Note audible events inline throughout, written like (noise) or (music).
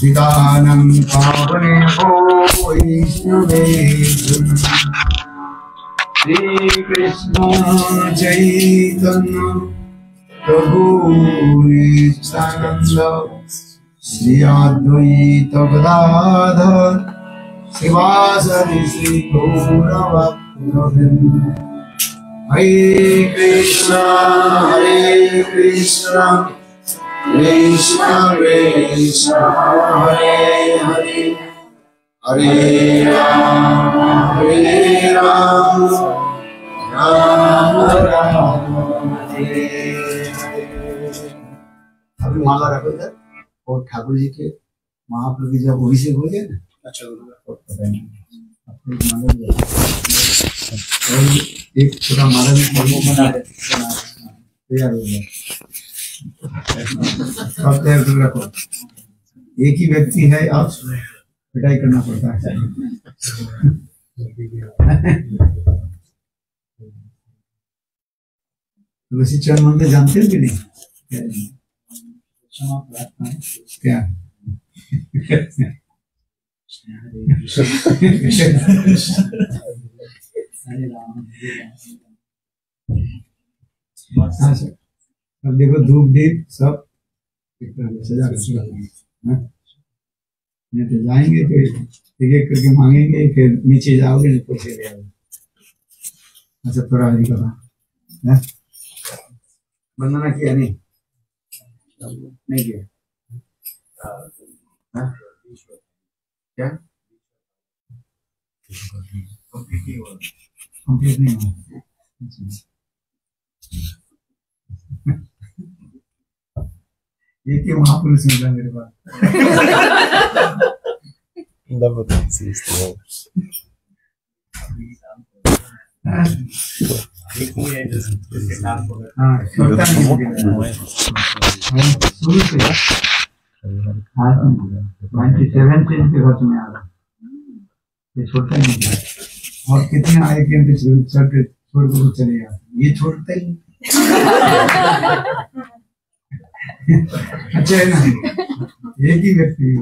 सीतानं पावने वैष्णवे श्रीकृष्णं चैतन्य प्रभुनिष्ठानन्द श्री अद्वैतगदाधर शिवासरि श्रीगौरवन्द्र हरे कृष्ण हरे कृष्ण। कृष्ण कृष्ण हरे हरे हरे राम हरे राम राम राम हरे हरे अभी माला रखो इधर और ठाकुर जी के महाप्रभु की जब अभिषेक हो गया ना अच्छा अपनी माला भी रखो। और एक छोटा माला भी बना तैयार हो गया सब तैयार रखो एक ही व्यक्ति है अब पिटाई करना पड़ता है। तुलसी चरण मंदिर जानते हो कि नहीं? क्या? हाँ सर। अब देखो धूप, दीप, सब सजा नहीं तो जाएँगे तो एक एक करके मांगेंगे, फिर नीचे जाओगे नहीं तो आओगे। अच्छा थोड़ा कथा है? वंदना किया नहीं? नहीं किया? क्या? कंप्लीट नहीं हुआ। एक ही महापुरुष मिला मेरे पास. हाँ छोड़ता नहीं मुझे। हम शुरू से नाइन्टी सेवन से इनके घर में आ रहा ये छोड़ता नहीं और कितने आए के छोड़ छोड़ के छोड़ के चले गया ये छोड़ता ही। अच्छा है ना? एक ही व्यक्ति है।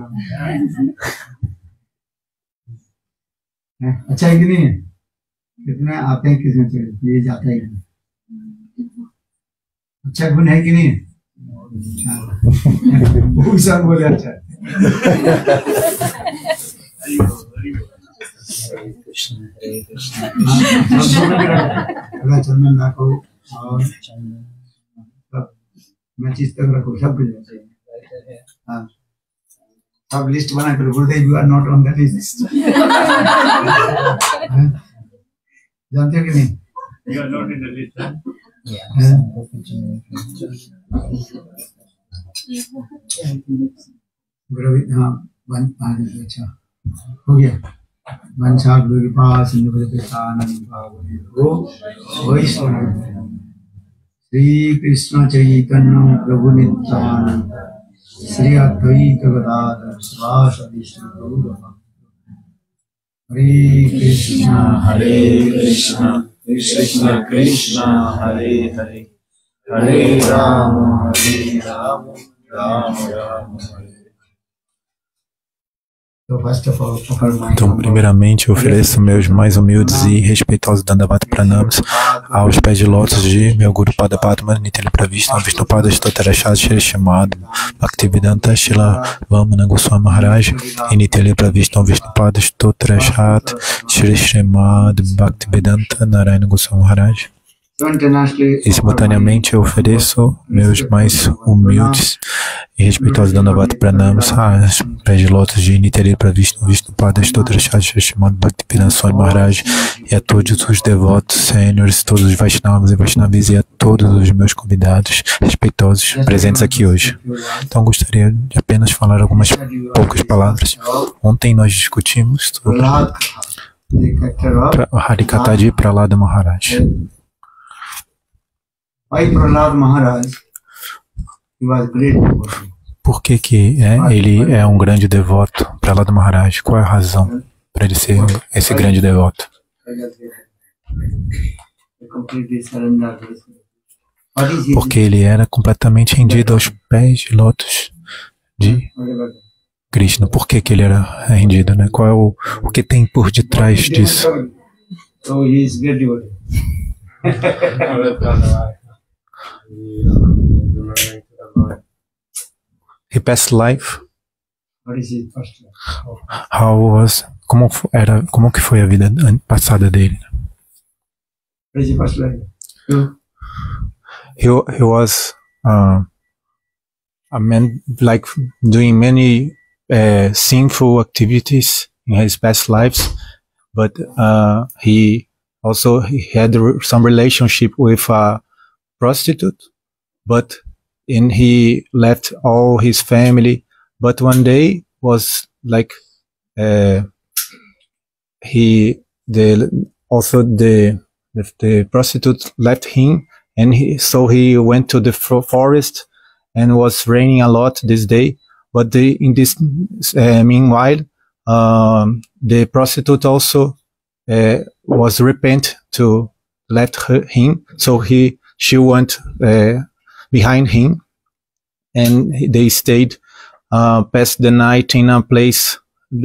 है, अच्छा है कि नहीं है? कितने आते हैं किसमें से? ये जाता ही नहीं। अच्छा गुण है कि नहीं है? हाँ। सब बोले अच्छा है। हाँ, सब दोनों भी रखो। थोड़ा चंदन रखो और मैचिस तक रखो सब कुछ। हाँ। सब लिस्ट बना कर Gurudev you are not on the list जानते हो कि नहीं? Are not in the list, huh? हाँ? गुरु हाँ वन अच्छा। हो गया। वंशा गुरु पास वैष्णव श्री कृष्ण चैतन्य प्रभु नित्यानंद श्री अद्वैत गदाधर विष्णु हरे कृष्णा हरे कृष्णा। कृष्ण, कृष्णा, हरे हरे। हरे राम हरे राम राम राम। हरे Então, primeiramente, eu ofereço meus mais humildes e respeitosos Dandavata Pranams aos pés de lótus de meu Guru Pada Padma, Nitya Pravishna, Vishnu Pada Stotarashad Shri Shimad, Bhaktivedanta Shila Vamana Goswami Maharaj e Nitya Pravishna, Vishnu Pada Stotarashad Shri Shrimad Bhaktivedanta Narayana Goswami Maharaj. E simultaneamente eu ofereço meus mais humildes e respeitosos Dandavata Pranams aos pés de lótus de Nitya Pravishna, Vishnu Pada Stotarashad Shri Shrimad Bhaktivedanta Swami Maharaj e a todos os devotos, sêniores, todos os Vaishnavas e Vaishnavis e a todos os meus convidados respeitosos presentes aqui hoje. Então gostaria de apenas falar algumas poucas palavras. Ontem nós discutimos sobre Harikata de Pralada Maharaj. Why Prahlad Maharaj, was great. Por que, que é, ele é um grande devoto? Pralada Maharaj, qual é a razão para ele ser esse grande devoto? His Porque ele era completamente rendido aos pés de lótus de Krishna? Por que, que ele era rendido? Né? Qual é o, o que tem por detrás disso? He is great devotee. He passed life. What is his first life? How was, como era, como que foi a vida passada dele? What is first life? He, he was uh, a man like doing many uh, sinful activities in his past lives, but uh, he also he had some relationship with a prostitute, but and he left all his family. But one day was like uh, he the also the the, the prostitute left him and he, so he went to the forest and was raining a lot this day but the, in this uh, meanwhile um, the prostitute also uh, was repent to left her, him so he she went uh, behind him and they stayed uh, past the night in a place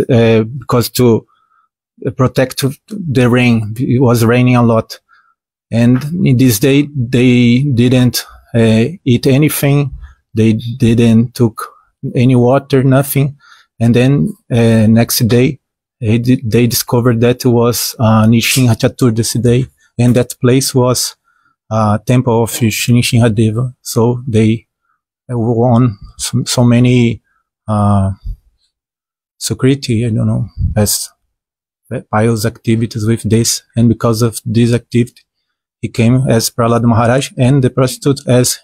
uh, because to protect the rain it was raining a lot. And in this day they didn't eat anything. They didn't took any water nothing. And then uh, next day they, they discovered that it was uh, Nishin Chaturdasi day. And that place was uh, temple of Nishinhadeva so they won so, so many uh, security I don't know as pious activities with this and because of this activity he came as Prahlad Maharaj and the prostitute as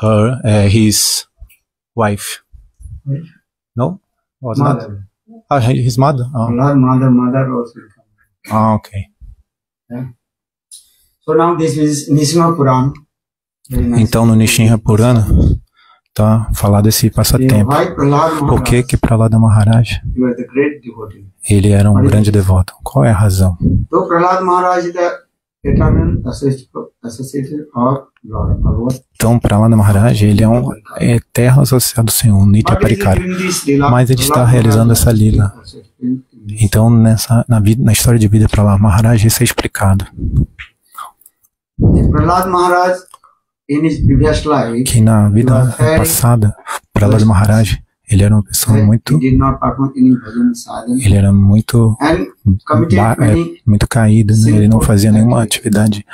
her uh, his wife. No, was not. Mother. Ah, his mother. Oh, Lord, mother, mother also. ah, okay. So now this is Nisima Puran. Very nice. Então no Nishinha Purana tá falado esse passatempo. Por que que Prahlada Maharaj ele era um grande devoto? Qual é a razão? So Prahlad Maharaj. Então Prahlada Maharaj ele é um eterno associado ao Senhor, Nitya Parikara. Mas ele está realizando essa lila. Então nessa na vida na história de vida para lá Maharaj isso é explicado Prahlad Maharaj in his previous life que na vida passada Prahlada Maharaj ele era uma pessoa he muito ele era muito é, muito caído, né? ele não fazia nenhuma atividade,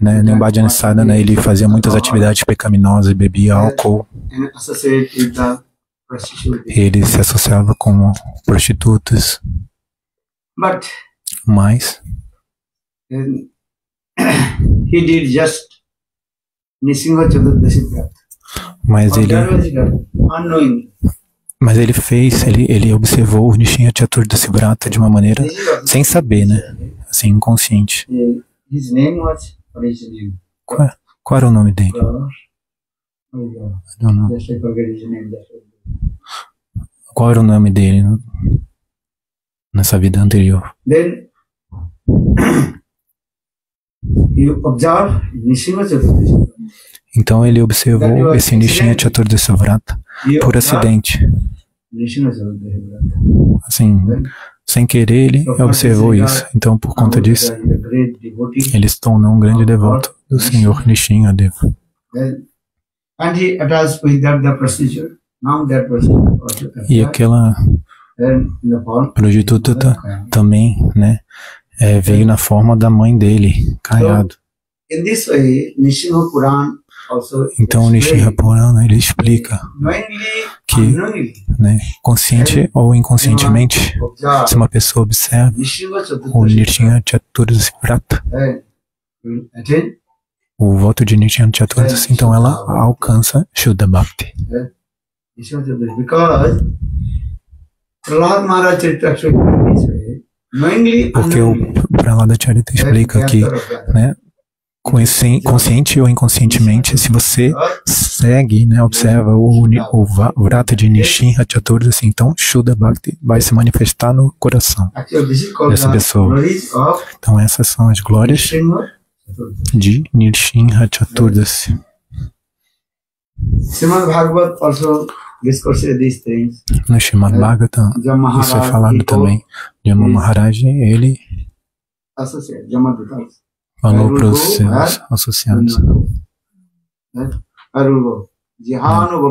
né? nem bhajan sadhana, né? ele fazia muitas atividades pecaminosas, bebia álcool, ele se associava com prostitutas, mas he did just Nisimha mas ele mas ele fez, ele, ele observou o Nishinha Chaturdasi Vrata de uma maneira sem saber, né? Assim, inconsciente. His name was, what is his name? Qual, qual era o nome dele? Oh. That's all. Qual era o nome dele nessa vida anterior? Then you observe Nisimha Chaturdasi. Então ele observou esse Nishinha Chaturdasi Vrata You por acidente. Assim, sem querer ele observou isso. Então por conta disso, devotee. ele se tornou um grande devoto do Senhor Nishinha Deva. Also E aquela prostituta ta- também, né, é, veio na forma da mãe dele, caiado. Então o Purana ele explica que- né, consciente ou inconscientemente, se uma pessoa observa o Chaturdasi Nishinha Chaturdasi Vrata, then will attain o voto de Nishinha Chaturdasi, então ela alcança Shuddha Bhakti. Chaturdasi because Prahlad Maharaj Charitra Porque o Pralada Charita explica que, né, consci- consciente ou inconscientemente, se você segue, né, observa o, o vrata de Nishinha Chaturdasi, então Shuddha Bhakti vai se manifestar no coração. Actually, this is called Essa the pessoa. Então essas são as glórias de Nishinha Chaturdasi. Srimad Bhagavat also discusses these things. No Srimad Bhagavatam, isso é falado também. Jama. Maharaj, ele falou para os seus associados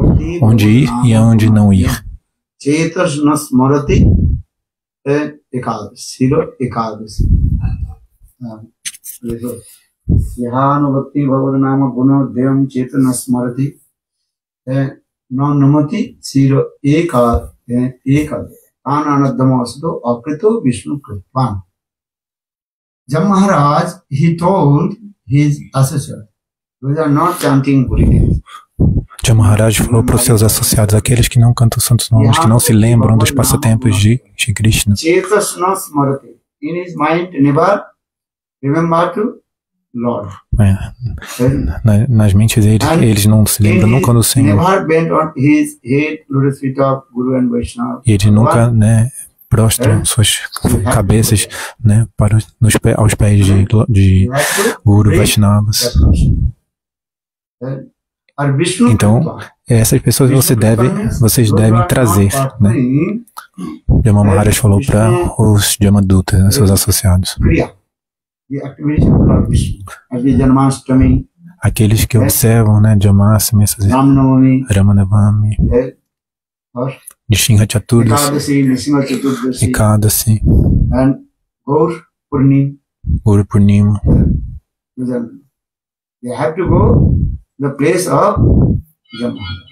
Bhakti onde ir e aonde não ir. Chetas Nasmarati Ekadasi. Siro Ekadasi. Jihanu Bhakti Bhagavad Nama Guna Devam Chetan Nasmarati Namati Siro Ekad Ekad Ananadamasato Akrito Vishnu Kripan. Jam Maharaj, he told his assessor, those are not chanting Holy names. Jama Maharaj falou para os seus associados, aqueles que não cantam santos nomes, que não se lembram dos passatempos de, de Krishna. Chetasna Smarati. In his mind, never remember to Lord. É, na- nas mentes deles, eles não se lembram nunca do Senhor. Head and. E eles nunca, né, prostram suas cabeças, né, para os, nos aos pés de, de Guru Vaishnavas. Então. Essas pessoas você deve, vocês devem trazer, né? Jama Maharaj falou para os Jamadutas, né, seus associados. Aqueles que observam, né, Jamasami, essas Ramanavami, Nishinha Chaturdas, Ekadasi, Gaur Purni. Guru Purnima. They have to go the place of Jama.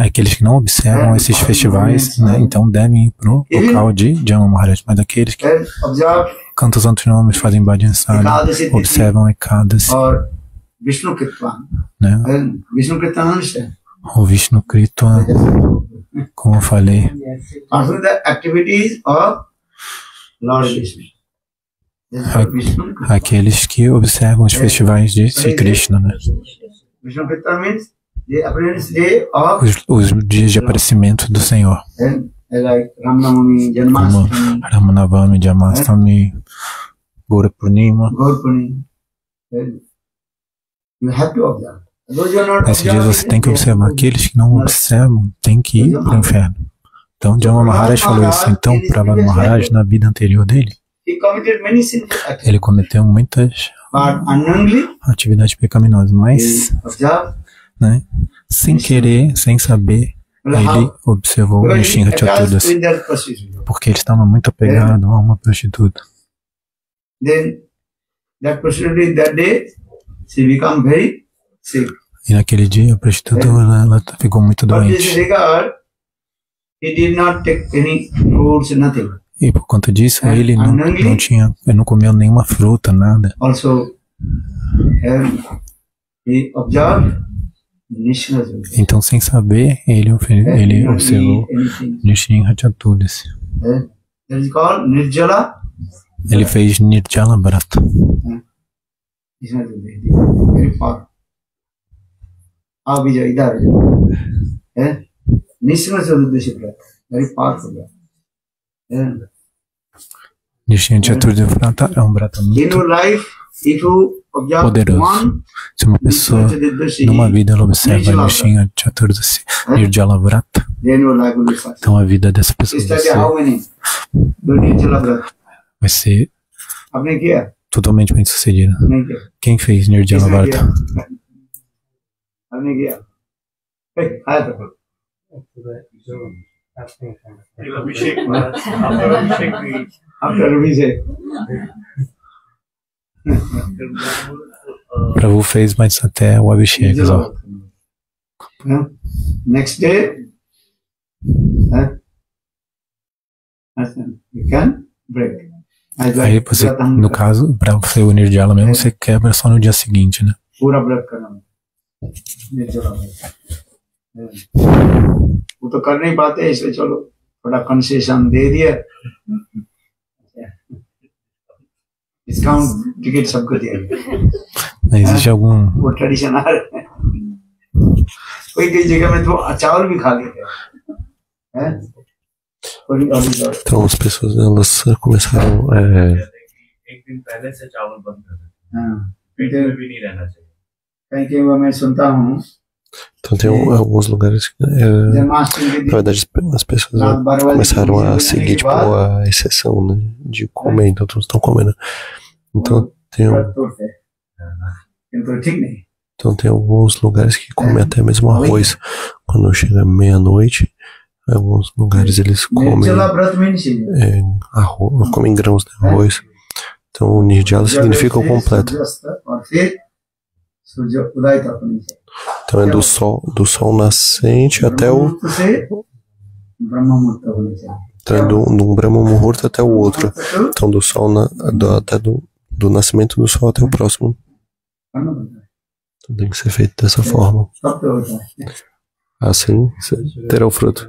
Aqueles que não observam esses festivais, né, então devem ir pro local de Jama Maharaj. Mas aqueles que cantam os santos nomes, fazem bhajan Tithi observam Ekadasi, Kirtan. né, o Vishnu Kirtan, como eu falei. Aqueles que observam os festivais de Sri Krishna, né? Vishnu Kirtan means the appearance day of Os, os dias de aparecimento do Senhor. Ramnavami, Janmashtami, Ramanavami, Jamastami, Guru Purnima. Nesses dias você tem que observar. Aqueles que não observam têm que ir para o inferno. Então, Jama Maharaj falou isso. Então, Prahlada Maharaj, na vida anterior dele, ele cometeu muitas atividades pecaminosas, mas, né, sem querer, sem saber, ele observou o Chaturdas, with that prostitute. porque ele estava muito apegado a uma prostituta. E naquele dia, a prostituta ela, ficou muito doente. regard, he did not take any fruits, nothing. E por conta disso, É, ele não, não tinha, ele não comeu nenhuma fruta, nada. Also, Nishna Então, sem saber, ele, ofere- ele observou is called Nirjala Ele fez Nirjala. Eh? Nishna Chaturdashi Brata. Very powerful. Eh? Destino Chaturjufrata é um brata muito poderoso. Se uma pessoa, numa vida, ela observa Destino Chaturjusi Nirjala Vrata, então a vida dessa pessoa vai ser, vai ser totalmente bem sucedida. Quem fez Nirjala Vrata? Brata? आपने किया ए, आया तो Abhishek, after Abhishek, we after Ravi से Prabhu fez, mas até o Abhishek, ó. Next day you can break As Aí like você, व्रत हम no caso, para você unir de ela mesmo, você quebra só no dia seguinte, né? पूरा व्रत करना निर्जला व्रत। वो तो कर नहीं पाते इसलिए चलो थोड़ा कंसेशन दे दिया डिस्काउंट टिकट सबको दिया गया Mas existe algum. वो ट्रेडिशन आ रहा है कोई कई जगह में तो चावल भी खा लेते हैं हैं? और और भी और- Então as pessoas elas começaram é, एक दिन पहले से चावल बंद कर देते हाँ पेट में भी नहीं रहना चाहिए कहीं कहीं वो मैं सुनता हूँ Então tem um- alguns lugares que é, जन्माष्टमी के na दिन verdade as pessoas रात बारह बजे começaram a भोजन seguir करने के tipo बाद a exceção né, de comer, então todos estão comendo. Então tem, então tem alguns lugares que comem até mesmo arroz. Quando chega meia-noite, alguns lugares eles comem é, arroz, comem grãos de arroz. Então o Nirjala significa o completo. Então é do sol, do sol nascente até o. Então é do, do Brahma Muhurta até o outro. Então do sol na, do, até do do nascimento do sol até o próximo. Então tem que ser feito dessa forma. Assim terá o fruto.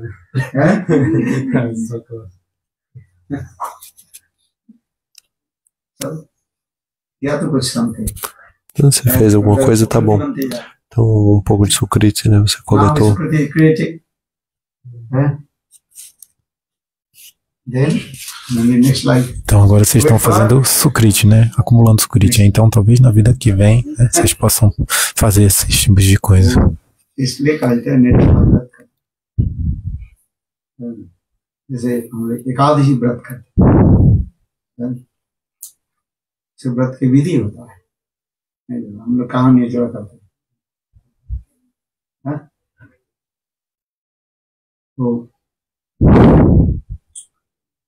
Você fez alguma coisa, tá bom. Então, um pouco de sucrite, né? Você coletou. Ah, Então agora vocês estão fazendo sucrite, né? Acumulando sucrite. Então talvez na vida que vem né, vocês possam fazer esses tipos de coisa. इसलिए कहा जाता है निर्जला व्रत कर जैसे हम लोग एकादशी व्रत करते हैं से व्रत की विधि होता है हम लोग कहाँ निर्जला करते हैं हैं? तो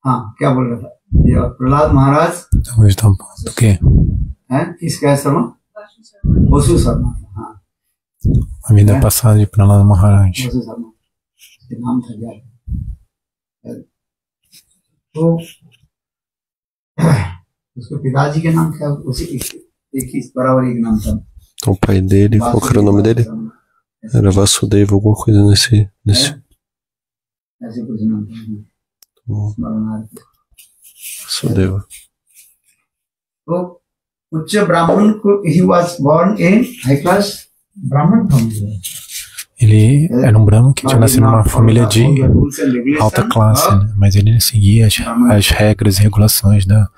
हाँ क्या बोल रहा था ये प्रहलाद महाराज Então hoje tá do quê? हैं किसका शर्मा वसु शर्मा हाँ A vida passada de Pranada Maharaj. वसु शर्मा उसके नाम था याद तो उसके पिताजी के नाम क्या उसी एक ही बराबर एक नाम था Então o pai dele, qual que era o nome dele? Era Vasudeva, alguma coisa nesse. nesse ऐसे Sudeva. So, Ucha Brahman, he was born in high class Brahman family. Ele era um Brahman que tinha nascido numa família de alta classe, né? mas ele seguia as, as regras e regulações da,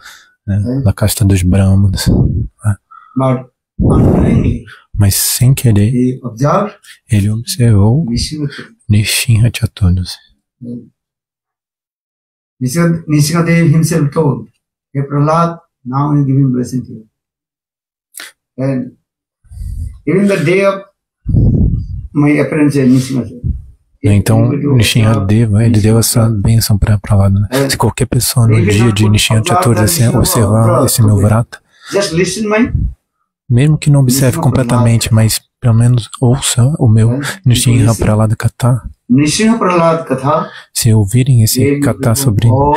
né? da casta dos Brahmanas. Né? Mas sem querer, ele observou Nishinha Chaturnas. Nishimati himself told, Hey Prahlad, now I giving blessing to you. And even the day of my appearance in Nishimati, né? Então, Nishinha Deva, ele deu essa bênção para lá. Né? Se qualquer pessoa no dia de Nishinha Chaturdas assim, observar esse meu vrata, mesmo que não observe completamente, mas pelo menos ouça o meu Nishinha Pralada Kata. se ouvirem esse then you Kata become sobre all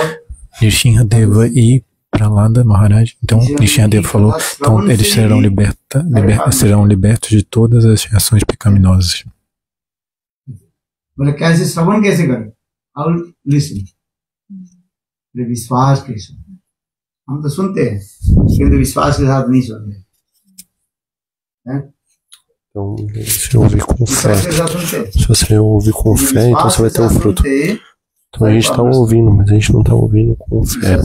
Nishinha Deva e Pralada Maharaj, então Nishinha Deva falou, então eles serão, liberta, liber, serão libertos de todas as ações pecaminosas. बोले कैसे श्रवण कैसे करें I listen विश्वास के साथ हम तो सुनते हैं किंतु विश्वास के साथ नहीं सुनते हैं? então, se ouvir com fé, se você ouvir com fé, então você vai ter o um fruto. Então a gente está ouvindo, mas a gente não está ouvindo com fé.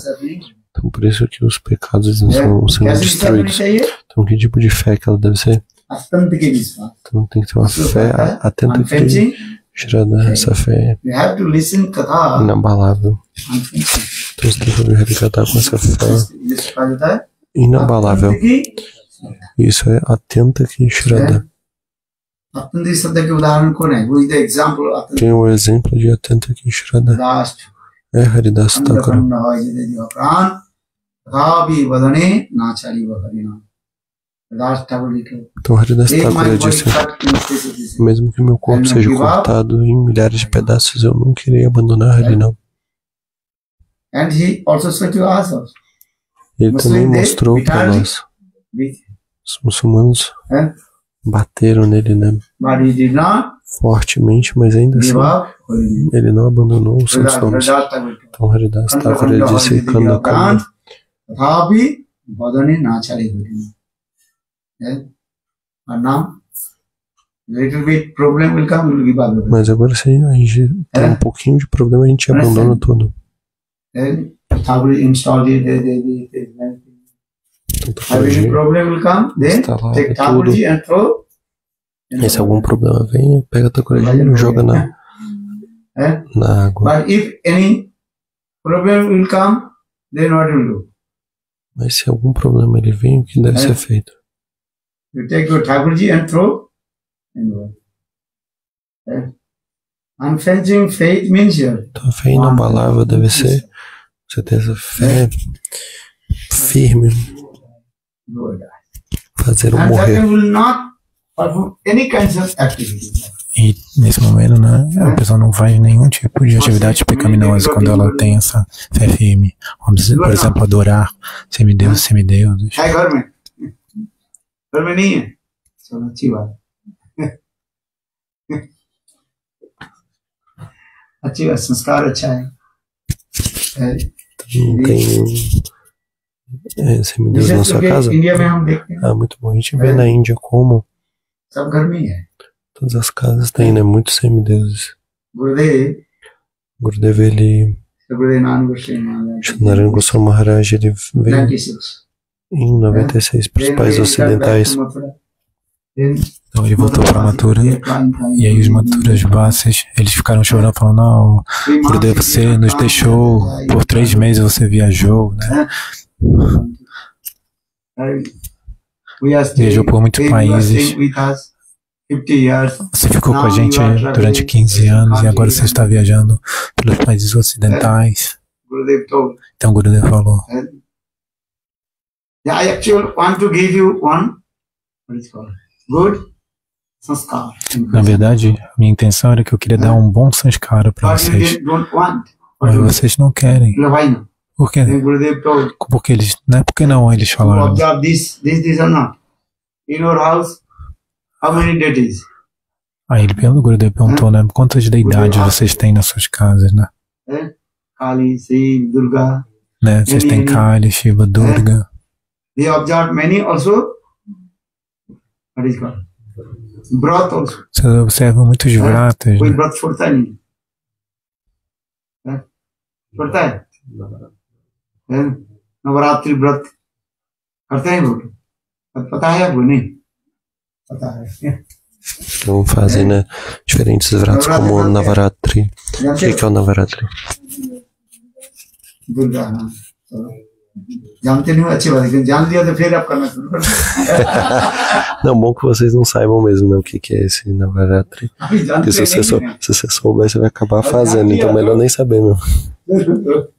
Então por isso que os pecados são sendo destruídos. Então que tipo de fé que ela deve ser? Então tem que ter uma fé atenta que gerada essa fé inabalável. Então você tem que ouvir Harikata com essa fé inabalável. Isso é atenta que Shraddha. Tem o exemplo de Atanta que Shraddha é Haridas Thakura. Então Haridas Thakura disse, mesmo que meu corpo seja cortado em milhares de pedaços, eu não queria abandonar Harinam. Ele também mostrou para nós, os muçulmanos, Bateram nele, né? Fortemente, mas ainda assim ele não abandonou os seus sonhos. Então Haridas Thakur ele disse Kanda Kanda. Mas agora se a gente tem um pouquinho de problema, a gente abandona tudo. Thakur installed the, the, the, the Having Thakurji problem will come, then instalava take tudo. Thakurji and throw E se algum problema vem, pega a tacorajinha e joga na, Eh? (laughs) na água. But if any problem will come, then what will do? Mas se algum problema ele vem, o que deve É. ser feito? You take your Thakurji and throw in the water. Unflinching faith means here. Então fé inabalável deve ser, com certeza, fé firme fazer o morrer. E nesse momento, né, a pessoa não faz nenhum tipo de atividade pecaminosa quando ela tem essa fm. Vamos, por exemplo, adorar semideuses, semideuses. Ativa, sanskara, chai é, semideus na sua casa. Ah, muito bom. A gente vê na Índia como todas as casas têm né, muitos semideuses. Gurudev, Gurudev ele. Shunaran Goswami Maharaj ele veio em 96 para os países ocidentais. Então ele voltou para Matura e aí os Maturas Bassas, eles ficaram chorando, falando, não, Gurudev, você nos deixou por três meses, você viajou, né? Viajou por muitos países. Você ficou com a gente durante 15 anos e agora você está viajando pelos países ocidentais. Então o Gurudev falou, Yeah, I actually want to give you one, what is it called, good sanskar. na verdade, a minha intenção era que eu queria dar um bom sanskara para vocês, mas vocês não querem. Porque, porque eles, né? Porque não eles falaram? Observe this, this, this or not. In your house, how many deities? Aí ele perguntou, Gurudev perguntou, né? Quantas deidades vocês têm nas suas casas, né? É? Kali, Shiva, Durga. Né? Vocês têm Kali, Shiva, é? Durga. They observed many also. What is called? Broth also. Vocês observam muitos é? vratas. Né? Broth fortaleza. Fortaleza. Navratri व्रत करते हैं लोग पता है आपको नहीं पता है Então fazem, né? Diferentes vratos como o Navaratri. O जानते que, que é o Navaratri? (laughs) Durga हाँ चलो। जानते नहीं हो अच्छी बात है लेकिन जान लिया तो फिर आप करना शुरू कर दो। Não, bom que vocês não saibam mesmo, né? O que, que é esse Navaratri. (laughs) अभी जानते Porque se você, sou, नहीं se você souber, você vai acabar fazendo. Então melhor nem saber mesmo. (laughs)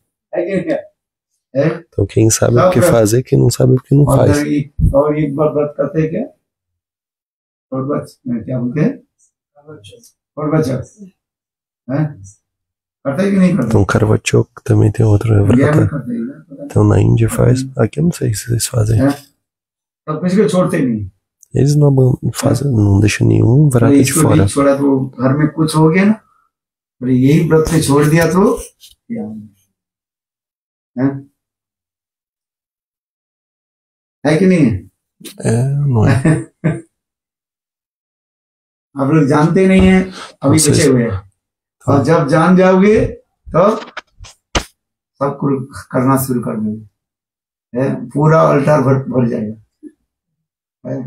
हैं। है कि नहीं है? है? Então quem sabe o que fazer, quem não sabe o que não और faz. फिर ये- और एक बार व्रत करते हैं क्या और बच क्या बोलते हैं और बचत हैं? करते हैं कि नहीं करते Então Karvachok também tem outro India में vrata. करते हैं ना? पता Então na Índia faz. Aqui eu não sei se vocês fazem. नहीं। सब कुछ को छोड़ते नहीं Eles não aban- fazem, não deixam nenhum vrata अरे de इसको fora. नहीं छोड़ा तो घर में कुछ हो गया ना अरे यही व्रत से छोड़ दिया तो क्या है कि नहीं? है (laughs) आप लोग जानते नहीं है अभी बचे हुए हैं। और जब जान जाओगे तब सब कुछ करना शुरू कर दोगे। पूरा अल्टार भर भर जाएगा?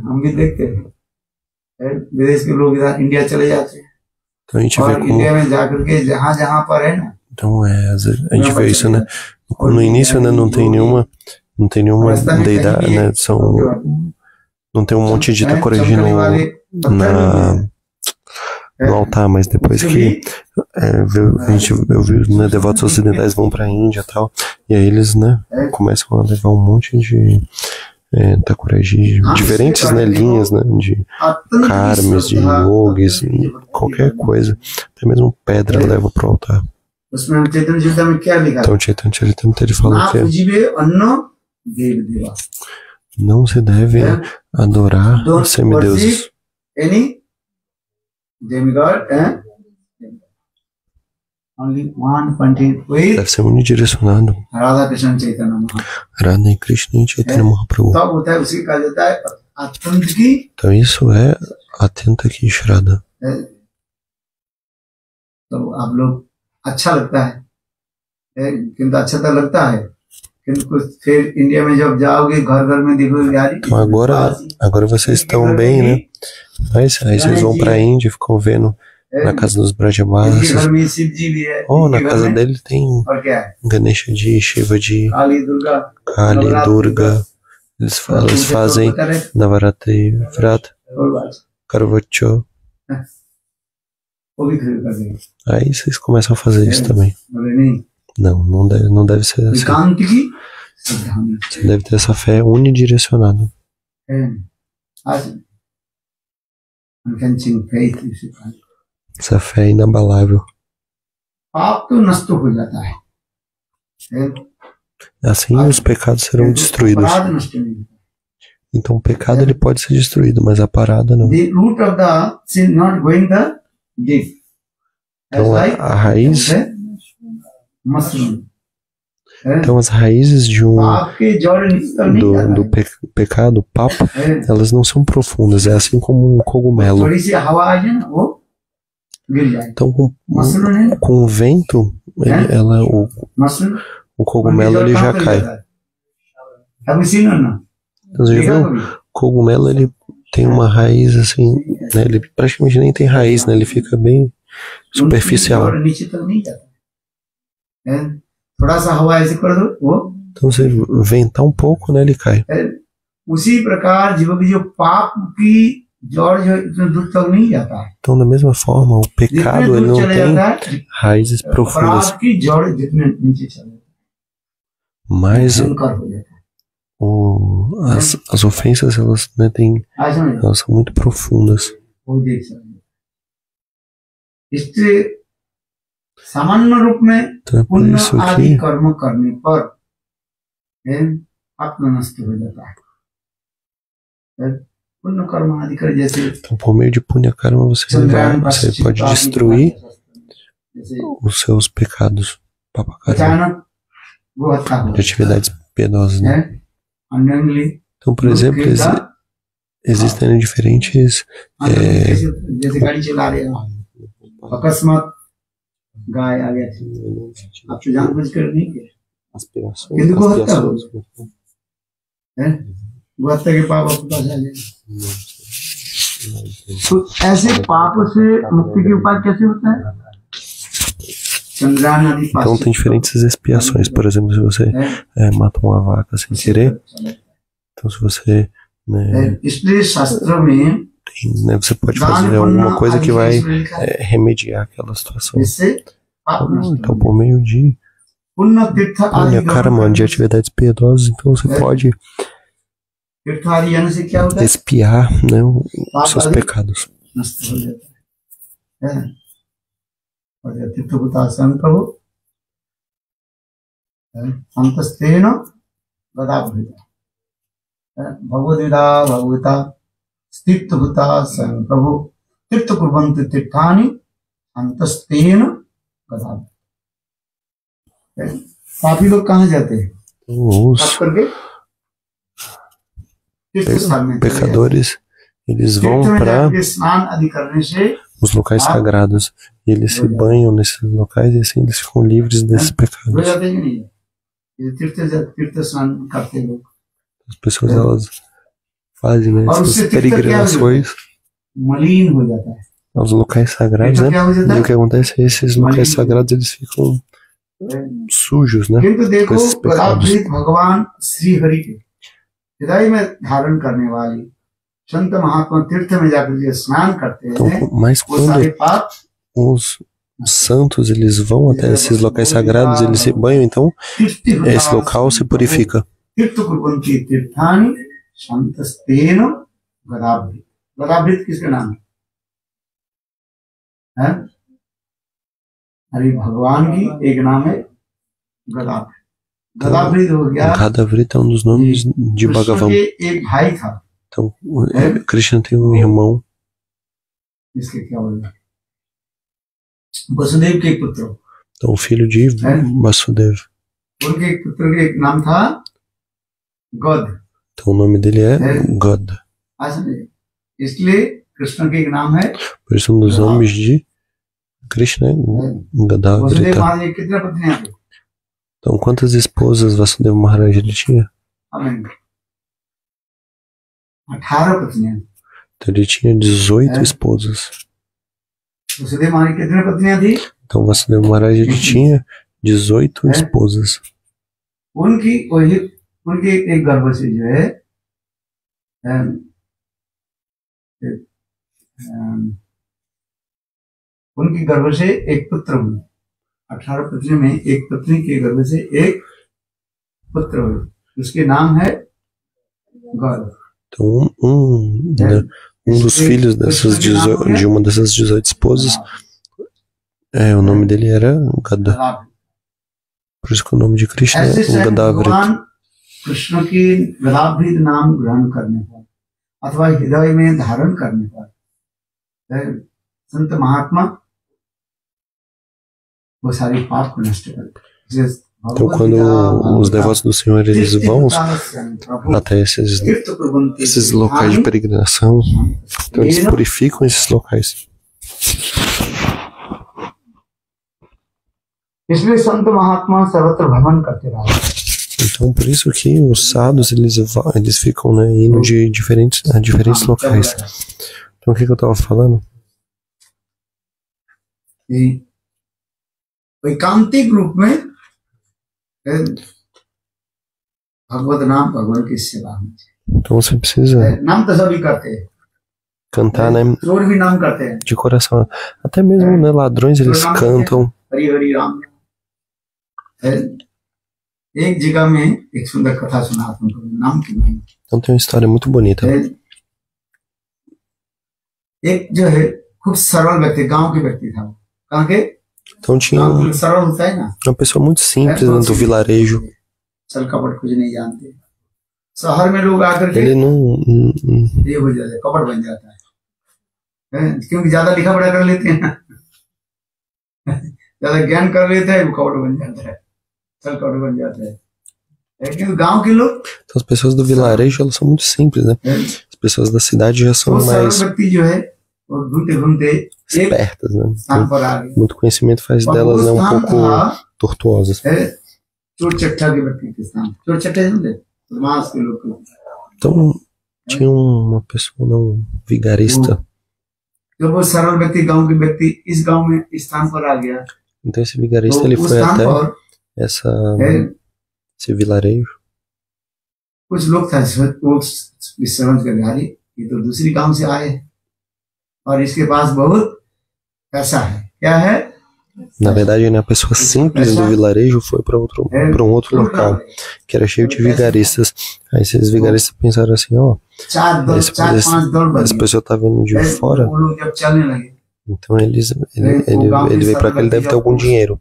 हम भी देखते हैं। है? विदेश के लोग इधर इंडिया चले जाते हैं। vê और इंडिया में जाकर के जहाँ जहाँ पर है ना Então é, a gente vê isso, né? No início, né, não tem nenhuma, Não tem nenhuma deidade, né? São, não tem um monte de Itacoraji no, na, no altar, mas depois que é, a gente, eu vi, né, devotos ocidentais vão para a Índia e tal, e aí eles, né, começam a levar um monte de é, Itacoraji, diferentes, né, linhas, né, de carmes, de yogis, qualquer coisa, até mesmo pedra leva para o altar. Então, Chaitanya Charitamrita, ele fala que é पूजिबे अन्न देव देवा não se deve है? adorar Don't os semideuses. any demigod and only one content with Deve ser unidirecionado. Radha कृष्ण चैतन्य Mahaprabhu Radha e Krishna e Chaitanya Mahaprabhu. तब होता है उसी कहा जाता है अत्यंत की Então isso é atenta aqui Shraddha. है। तो आप लोग अच्छा लगता है है, किंतु अच्छा तो लगता है Agora, agora vocês estão bem, né? Mas aí vocês vão pra Índia, ficam vendo na casa dos Brajamas. Ou oh, na casa dele tem Ganesha de Shiva de Kali, Durga. Eles, falam, eles fazem Navaratri Vrata, Karvacho. Aí vocês começam a fazer isso também. Não, não deve, não deve ser assim. Você deve ter essa fé unidirecionada. É. Essa fé é inabalável. Assim os pecados serão destruídos. Então o pecado ele pode ser destruído, mas a parada não. Então a, a raiz então as raízes de um do, do pe, pecado, papo, elas não são profundas, é assim como um cogumelo. Então com, com o vento, ele, ela, o, o cogumelo ele já cai. Você? O cogumelo ele tem uma raiz assim, né? ele praticamente nem tem raiz, né? ele fica bem superficial उनकी जड़ नीचे तक नहीं जाता है? थोड़ा सा हवा ऐसे कर दो वो Então você ventar um pouco, né? Ele cai. है? उसी प्रकार जीव की जो पाप की जड़ जो इतने दूर तक नहीं जाता है Então da mesma forma, o जितने pecado ele दूर não चले tem जाता है raízes profundas, अपराध की जड़ जितने नीचे चले mas भयंकर हो जाता है o, as, as ofensas elas né, têm, आज समझ elas são muito profundas. वो सामान्य रूप में Então é por पुण्य isso आदि que कर्म करने पर है, आत्म नष्ट हो जाता है है, पुण्य कर्म आदि कर जैसे então, por meio de punha karma você, vai, Chandrayaan você प्रायश्चित pode आदि destruir जैसे os seus pecados papakarma, अचानक वो हत्या हो de atividades piedosas. Né? है अनंगली Então, por exemplo, exi- existem diferentes जैसे गाय आ गया थी आप तो जानबूझ कर नहीं किया aspirações, Ele gosta. aspirações. है वो हत्या के पाप आपके पास आ जाएंगे तो ऐसे पाप से मुक्ति के उपाय कैसे होता है चंद्रान आदि Então tem diferentes expiações. Por exemplo, se você है é, mata uma vaca sem querer, então se você, né, है, इसलिए शास्त्र में tem, né, você pode दान fazer पुण्य alguma coisa आदि que vai इसमें लिखा है। é, remediar aquela situação. Então, por meio de cara, karma, de atividades piedosas, então você pode espiar né, os seus pecados. సంతస్తేన గదాభృత భగవద్గీతా భగవత తీర్థభూత సన్ ప్రభు తీర్థ కుర్వంతి తీర్థాన్ని भविता भगवद्विदा भगवता तीर्थभूता संप्रभु तीर्थ कुर्वन्ति तीर्थानि अंतस्तेन गदा है? पापी लोग कहाँ जाते हैं Então, खास os करके तीर्थ स्थान में चले जाते हैं। pecadores, eles vão तीर्थ में para जाके स्नान आदि करने से os locais Ah. sagrados e eles se Olha. banham nesses locais e assim eles ficam livres desses हो pecados. जाते हैं कि नहीं ये तीर्थ तीर्थ स्नान करते हैं लोग As pessoas É. elas fazem né, और essas उससे तीर्थ क्या हो जाता है peregrinações मलिन हो जाता है aos locais sagrados, तीर्थ né? क्या हो जाता E है o que acontece é esses locais Malignidade. sagrados eles ficam sujos, né? किंतु देखो esses pecados. कदाचित भगवान श्री हरि के हृदय में धारण करने वाली संत महात्मा तीर्थ में जाकर जो स्नान करते Então, हैं mas वो सारे quando पाप os santos eles vão até esses locais sagrados, eles se banham, então तीर्थ esse local se purifica. तीर्थ कुर्वन्ति तीर्थानि संतस्तेन गदाभृत गदाभृत किसका नाम है हैं? अरे भगवान की एक नाम है गदाभृत गदाभृत हो गया Gadavrita é um dos nomes de Krishna Bhagavan. के एक भाई था Então, o- Krishna tem um irmão, इसके क्या बोलना वसुदेव के एक पुत्र então, o filho de É. Vasudev. उनके एक पुत्र का एक नाम था गद Então, o nome dele é É. God. आज समझे इसलिए कृष्ण के एक नाम है Por isso, um dos Ah. nomes de Krishna é Vasudev Gadavrita. महाराज के कितने पत्नियां थे Então, quantas esposas Vasudeva Maharaj ele tinha? हमें अठारह पत्नियां थी। Então, ele tinha 18 É. esposas. वसुदेव महाराज की कितनी पत्नियां थी Então, Vasudeva Maharaj ele tinha 18 É. esposas. उनकी वही उनके एक गर्भ से जो है अम, अम, उनकी गर्भ से एक पुत्र हुआ अठारह पत्नी में एक पत्नी के गर्भ से एक पुत्र हुआ उसके नाम है गौरव Então, um, um, né, um dos filhos dessas 18, de uma dessas 18 esposas, é, o nome dele era Gada. Por isso que o nome de Krishna é स्वयं Gadavrita. भगवान कृष्ण की गदाभृत नाम ग्रहण करने पर अथवा हृदय में धारण करने पर अ, संत महात्मा Então, quando os devotos do Senhor eles vão até esses, esses locais de peregrinação, então eles purificam esses locais. Então, por isso que os sábios eles, eles ficam né, indo de diferentes, a diferentes locais. Então, o que, que eu estava falando? E एकांतिक रूप में अ, भगवत नाम भगवान की सेवा होनी चाहिए Então, você precisa अ, नाम तो सभी करते हैं cantar né, चोर भी नाम करते हैं de coração. Até mesmo né, ladrões eles cantam. Hari हरि राम है। एक जगह में एक सुंदर कथा सुना तुमको नाम की नहीं Então, tem uma história muito bonita. है। एक जो है खूब सरल व्यक्ति गांव के व्यक्ति था वो कहाँ के Então, tinha गांव um- के सरल होता है ना uma pessoa muito simples né, do vilarejo. चल कपट कुछ नहीं जानते शहर में लोग आकर के Ele não. não- ये हो जाता है कपट बन जाता है हैं? क्योंकि ज्यादा लिखा पढ़ा कर लेते हैं (laughs) ज्यादा ज्ञान कर लेते हैं वो कपट बन जाता है चल कपट बन जाता है लेकिन गांव के लोग Então, as pessoas do vilarejo elas são muito simples, né? हैं? As pessoas da cidade já são वो सरल mais व्यक्ति जो है वो घूमते घूमते एक espertas, né? स्थान Então, पर आ गए muito conhecimento faz और delas वो né, um स्थान pouco था tortuosas. है चोर चट्टा के व्यक्ति के स्थान चोर चट्टे समझे बदमाश के लोग को। Então, tinha uma pessoa, não, um vigarista. जब वो सरल व्यक्ति गांव के व्यक्ति इस गांव में इस स्थान पर आ गया Então, esse vigarista तो ele उस foi स्थान até पर essa, है, esse vilarejo. कुछ लोग था जिसमें वो विश्राम कर रहे ये तो दूसरी गांव से आए हैं। और इसके पास बहुत na verdade, né, a pessoa simples do vilarejo foi para outro, um outro local, que era cheio de vigaristas. Aí esses vigaristas pensaram assim, ó, oh, esse, esse, pessoa tá vindo de fora, então eles, ele, ele, ele veio para que ele deve ter algum dinheiro.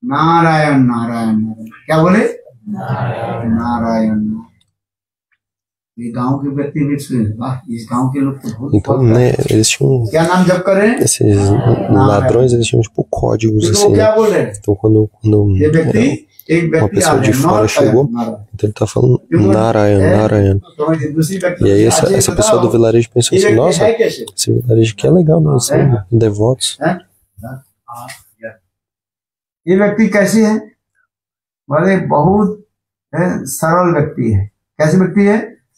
Narayan, Narayan, Narayan. Narayan, Narayan. Então, बहुत- né, eles tinham, क्या नाम जब करें esses ladrões, eles tinham tipo códigos देखो assim, वो né? क्या बोल रहे हैं Então, quando, quando ये व्यक्ति é, एक व्यक्ति pessoa आ de गया, fora नारायण, chegou. Narayan. então ele tá falando Narayan, É. Narayan. तो ये दूसरी व्यक्ति E aí बोली, essa, "अच्छा, essa ये pessoa do बताओ, vilarejo pensou ये assim, व्यक्ति nossa, है कैसे esse vilarejo aqui é legal, né? Assim, É. devotos. ये व्यक्ति कैसी है बोले बहुत है, सरल व्यक्ति है कैसे व्यक्ति है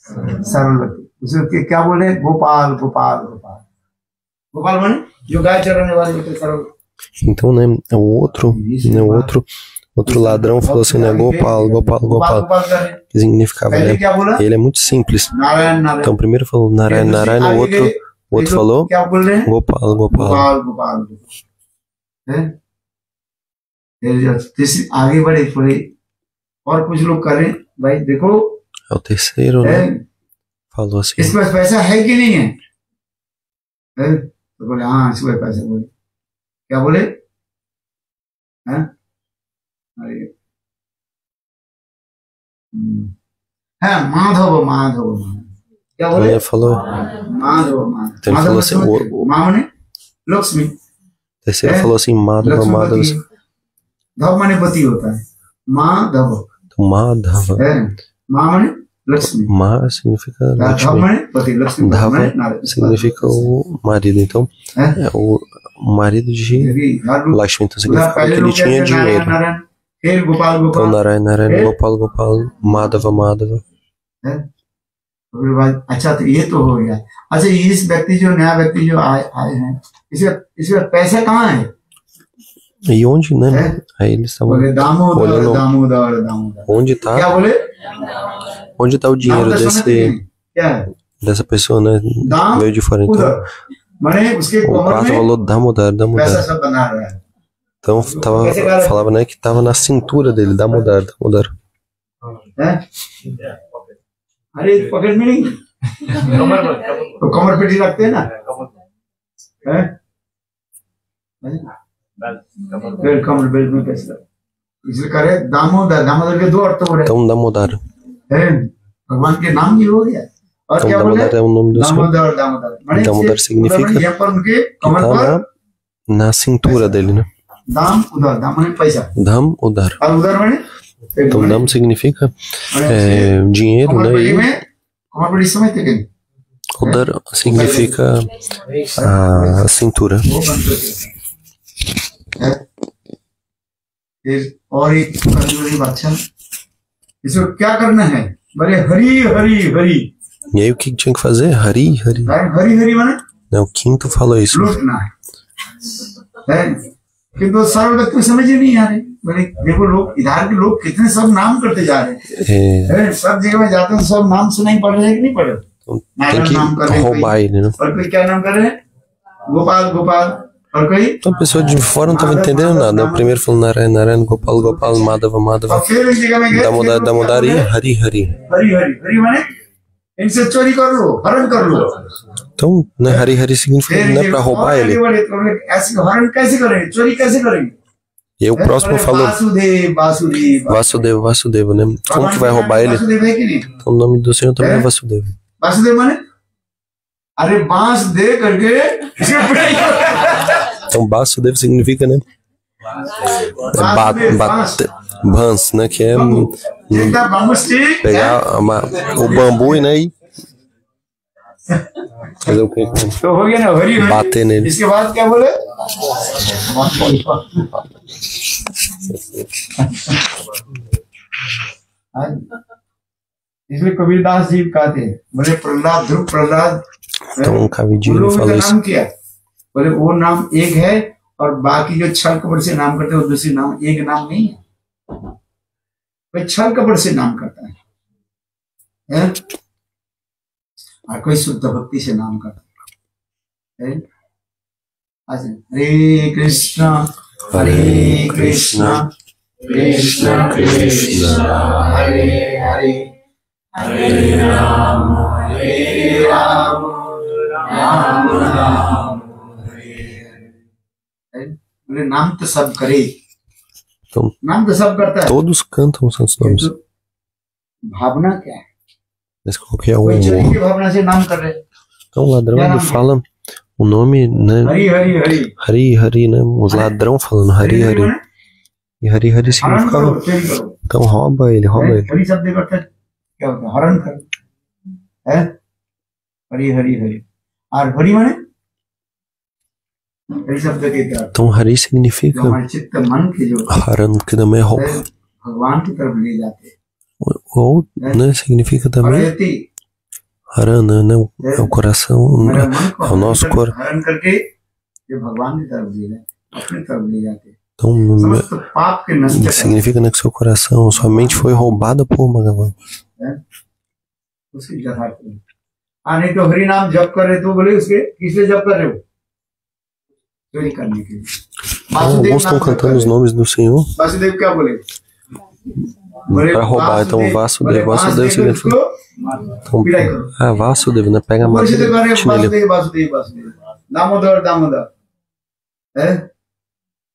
सरल व्यक्ति उस व्यक्ति को क्या बोले गोपाल गोपाल गोपाल गोपाल माने जो गाय चराने वाले व्यक्ति सरल Então, né, o outro, né, o outro, outro ladrão falou assim, né, Gopal, Gopal, Gopal Gopal, गोपाल क्या है que significava, पहले né, क्या बोला ele é muito simples. Narayan Narayan Então, primeiro falou Narayan, फिर दूसरी Narayan, o आगे outro, गए, o outro देखो, falou क्या बोल रहे हैं Gopal, Gopal. गोपाल गोपाल गोपाल हैं? फिर जब तीसरी आगे बढ़े थोड़े और कुछ लोग करें भाई देखो É o terceiro, है, né, खलास इस पैसा है कि नहीं है? तो बोले हाँ इस पास पैसा बोले क्या बोले? है? अरे हम्म। हाँ, है माधव माधव क्या बोले? फलो माधव माधव। माधव से मतलब मामने लक्ष्मी। जैसे फलोसी माधव माधव धव माने पति होता है। माधव। तो माधव। मामने Ma significa धम Lakshmi. माने पति लक्ष्मी पति Dhava माने Narayan significa o marido. Então, है? é o marido de यदि हर रूप- Lakshmi. Então उधर significa पहले que ele लोग tinha कहते हैं नारायण dinheiro. नारायण फिर गोपाल Então, Gopal Narayana, Narayana, É? Gopal, Gopal, Madhava, Madhava. है? फिर बाद अच्छा तो ये तो हो गया अच्छा इस व्यक्ति जो नया व्यक्ति जो आए आए हैं इसका इसका पैसा कहाँ है E onde, né? É? Aí eles estavam. बोले दामोदर Olhando- दामोदर दामोदर Onde क्या tá? बोले Onde tá o dinheiro Damodar समझते desse, हैं? क्या है dessa pessoa, né? दाम Veio de fora. Então, उधर माने उसके o कमर quarto में falou Damodar, पैसा Damodar. सब बना रहा है Então, tava, falava, né, que tava na cintura dele, Damodar, Damodar. हैं? अरे पॉकेट में नहीं कमर पर कमर तो कमर पे ही रखते हैं ना पर कमर हैं? हैं? पर कमर पर फिर कमर बेल्ट में पैसा इसलिए करे दामोदर दामोदर के दो अर्थ हो रहे Então, Damodar. हैं भगवान के नाम ही हो गया और Então, क्या बोले Damodar é o nome do Senhor. Damodar दामोदर माने दामोदर इससे significa उधर में यहाँ पर उनके Que कमर tá पर na, na cintura dele, né? दाम उधर दाम माने पैसा Dam, Udar. और उधर माने फिर Então, माने- Dam significa माने é, dinheiro, कमर né? पेटी E में कमर पेटी समझते कि नहीं? Udar significa a cintura. वो बनते थे हैं? फिर और एक कभी अच्छा इसको क्या करना है? बोले हरी हरी Hari. E aí, o que tinha que fazer? Hari, Hari. Hari हरी माने? Né, o quinto falou isso. है। है? किंतु सर्व व्यक्ति को समझ नहीं आ रहे। बोले देखो लोग इधर के लोग कितने सब नाम करते जा रहे हैं। सब जगह में जाते हैं सब नाम सुनाई पड़ रहे हैं कि नहीं पड़ रहे? नारायण नाम कर रहे हैं roubar कोई, ele, né? और कोई क्या नाम कर रहे हैं? गोपाल Gopal. Então a pessoa de fora não estava entendendo nada. né? O primeiro falou Narayana, Narayana, Gopal, Gopal, Madhava, और Madhava, फिर एक जगह में गए Damodar, फिर लोग क्या Damodar e बोले? Hari, Hari. हरी हरी हरी माने इनसे चोरी कर लो हरण कर लो Então, né, Hari, Hari significa फिर não é ये pra और roubar आगे ele. बढ़े तो बोले, ऐसे हरण कैसे करेंगे चोरी कैसे करेंगे E aí o próximo बोले, falou Vasudev Vasudev Vasudeva, Vasudeva, né? Como भगवान que vai का roubar नाम ele? वासुदेव है कि नहीं Então, o nome do Senhor também é É? Vasudeva. वासुदेव माने अरे बांस दे करके इसे पिटाई करो। Então, Vasudeva significa, né? Ba Vasudeva, bate, bans, né? Que é hum, Take the bamboo stick, pegar uma- o bambu e, né? E fazer o quê? तो हो गया ना हरी हरी Bater nele. इसके बाद क्या बोले इसलिए कबीरदास जी कहते हैं बोले प्रहलाद ध्रुव प्रहलाद Então, um उन cavidinho ele बोले, वो नाम एक है और बाकी जो छल कपड़ से नाम करते हैं, वो दूसरी नाम, एक नाम नहीं है कोई छल कपड़ से नाम करता है? और कोई शुद्ध भक्ति से नाम करता है? हरे कृष्णा हरे कृष्णा कृष्णा कृष्णा, हरे हरे हरे राम हरे राम राम राम नाम तो सब करे Então, नाम तो सब करता है todos cantam os santos nomes. किंतु भावना क्या है Mas qual que é o. कोई चोरी की भावना से नाम कर रहे हैं। Então, o ladrão Que ele nome? fala o nome, né? Hari हरी Hari Hari, Hari, né? Os ladrão falando Hari, Hari. माने E Hari, Hari हरण करो significava. चोरी करो Então, rouba ele, rouba ele. हरी शब्द का अर्थ क्या होता है हरण कर है हरी हरी हरी और हरी माने Então, Hari जो significa हमारे चित्त मन के जो Haran, que também é है, roubar. भगवान की तरफ ले जाते हैं Ou, né? Significa também हरयति, Haran, né? o- É o coração. हमारे né? मन को é o nosso अपनी cor. तरफ हरण करके ये भगवान की तरफ ले जाते हैं, अपनी तरफ ले जाते हैं। Então, समस्त पाप के नष्ट करते हैं। significa né, que seu coração, sua mente foi roubada por Bhagavan. उसकी यथार्थ में। हाँ नहीं तो हरि नाम जप कर रहे तो बोले उसके किसलिए जप कर रहे हो Tô ah, Alguns estão cantando os nomes do Senhor. Vasudei que é o Para roubar, então Vasudei, Vasudei significa. Então, ah, Vasudei, né? Pega a madeira. Vasudei, Vasudei, É?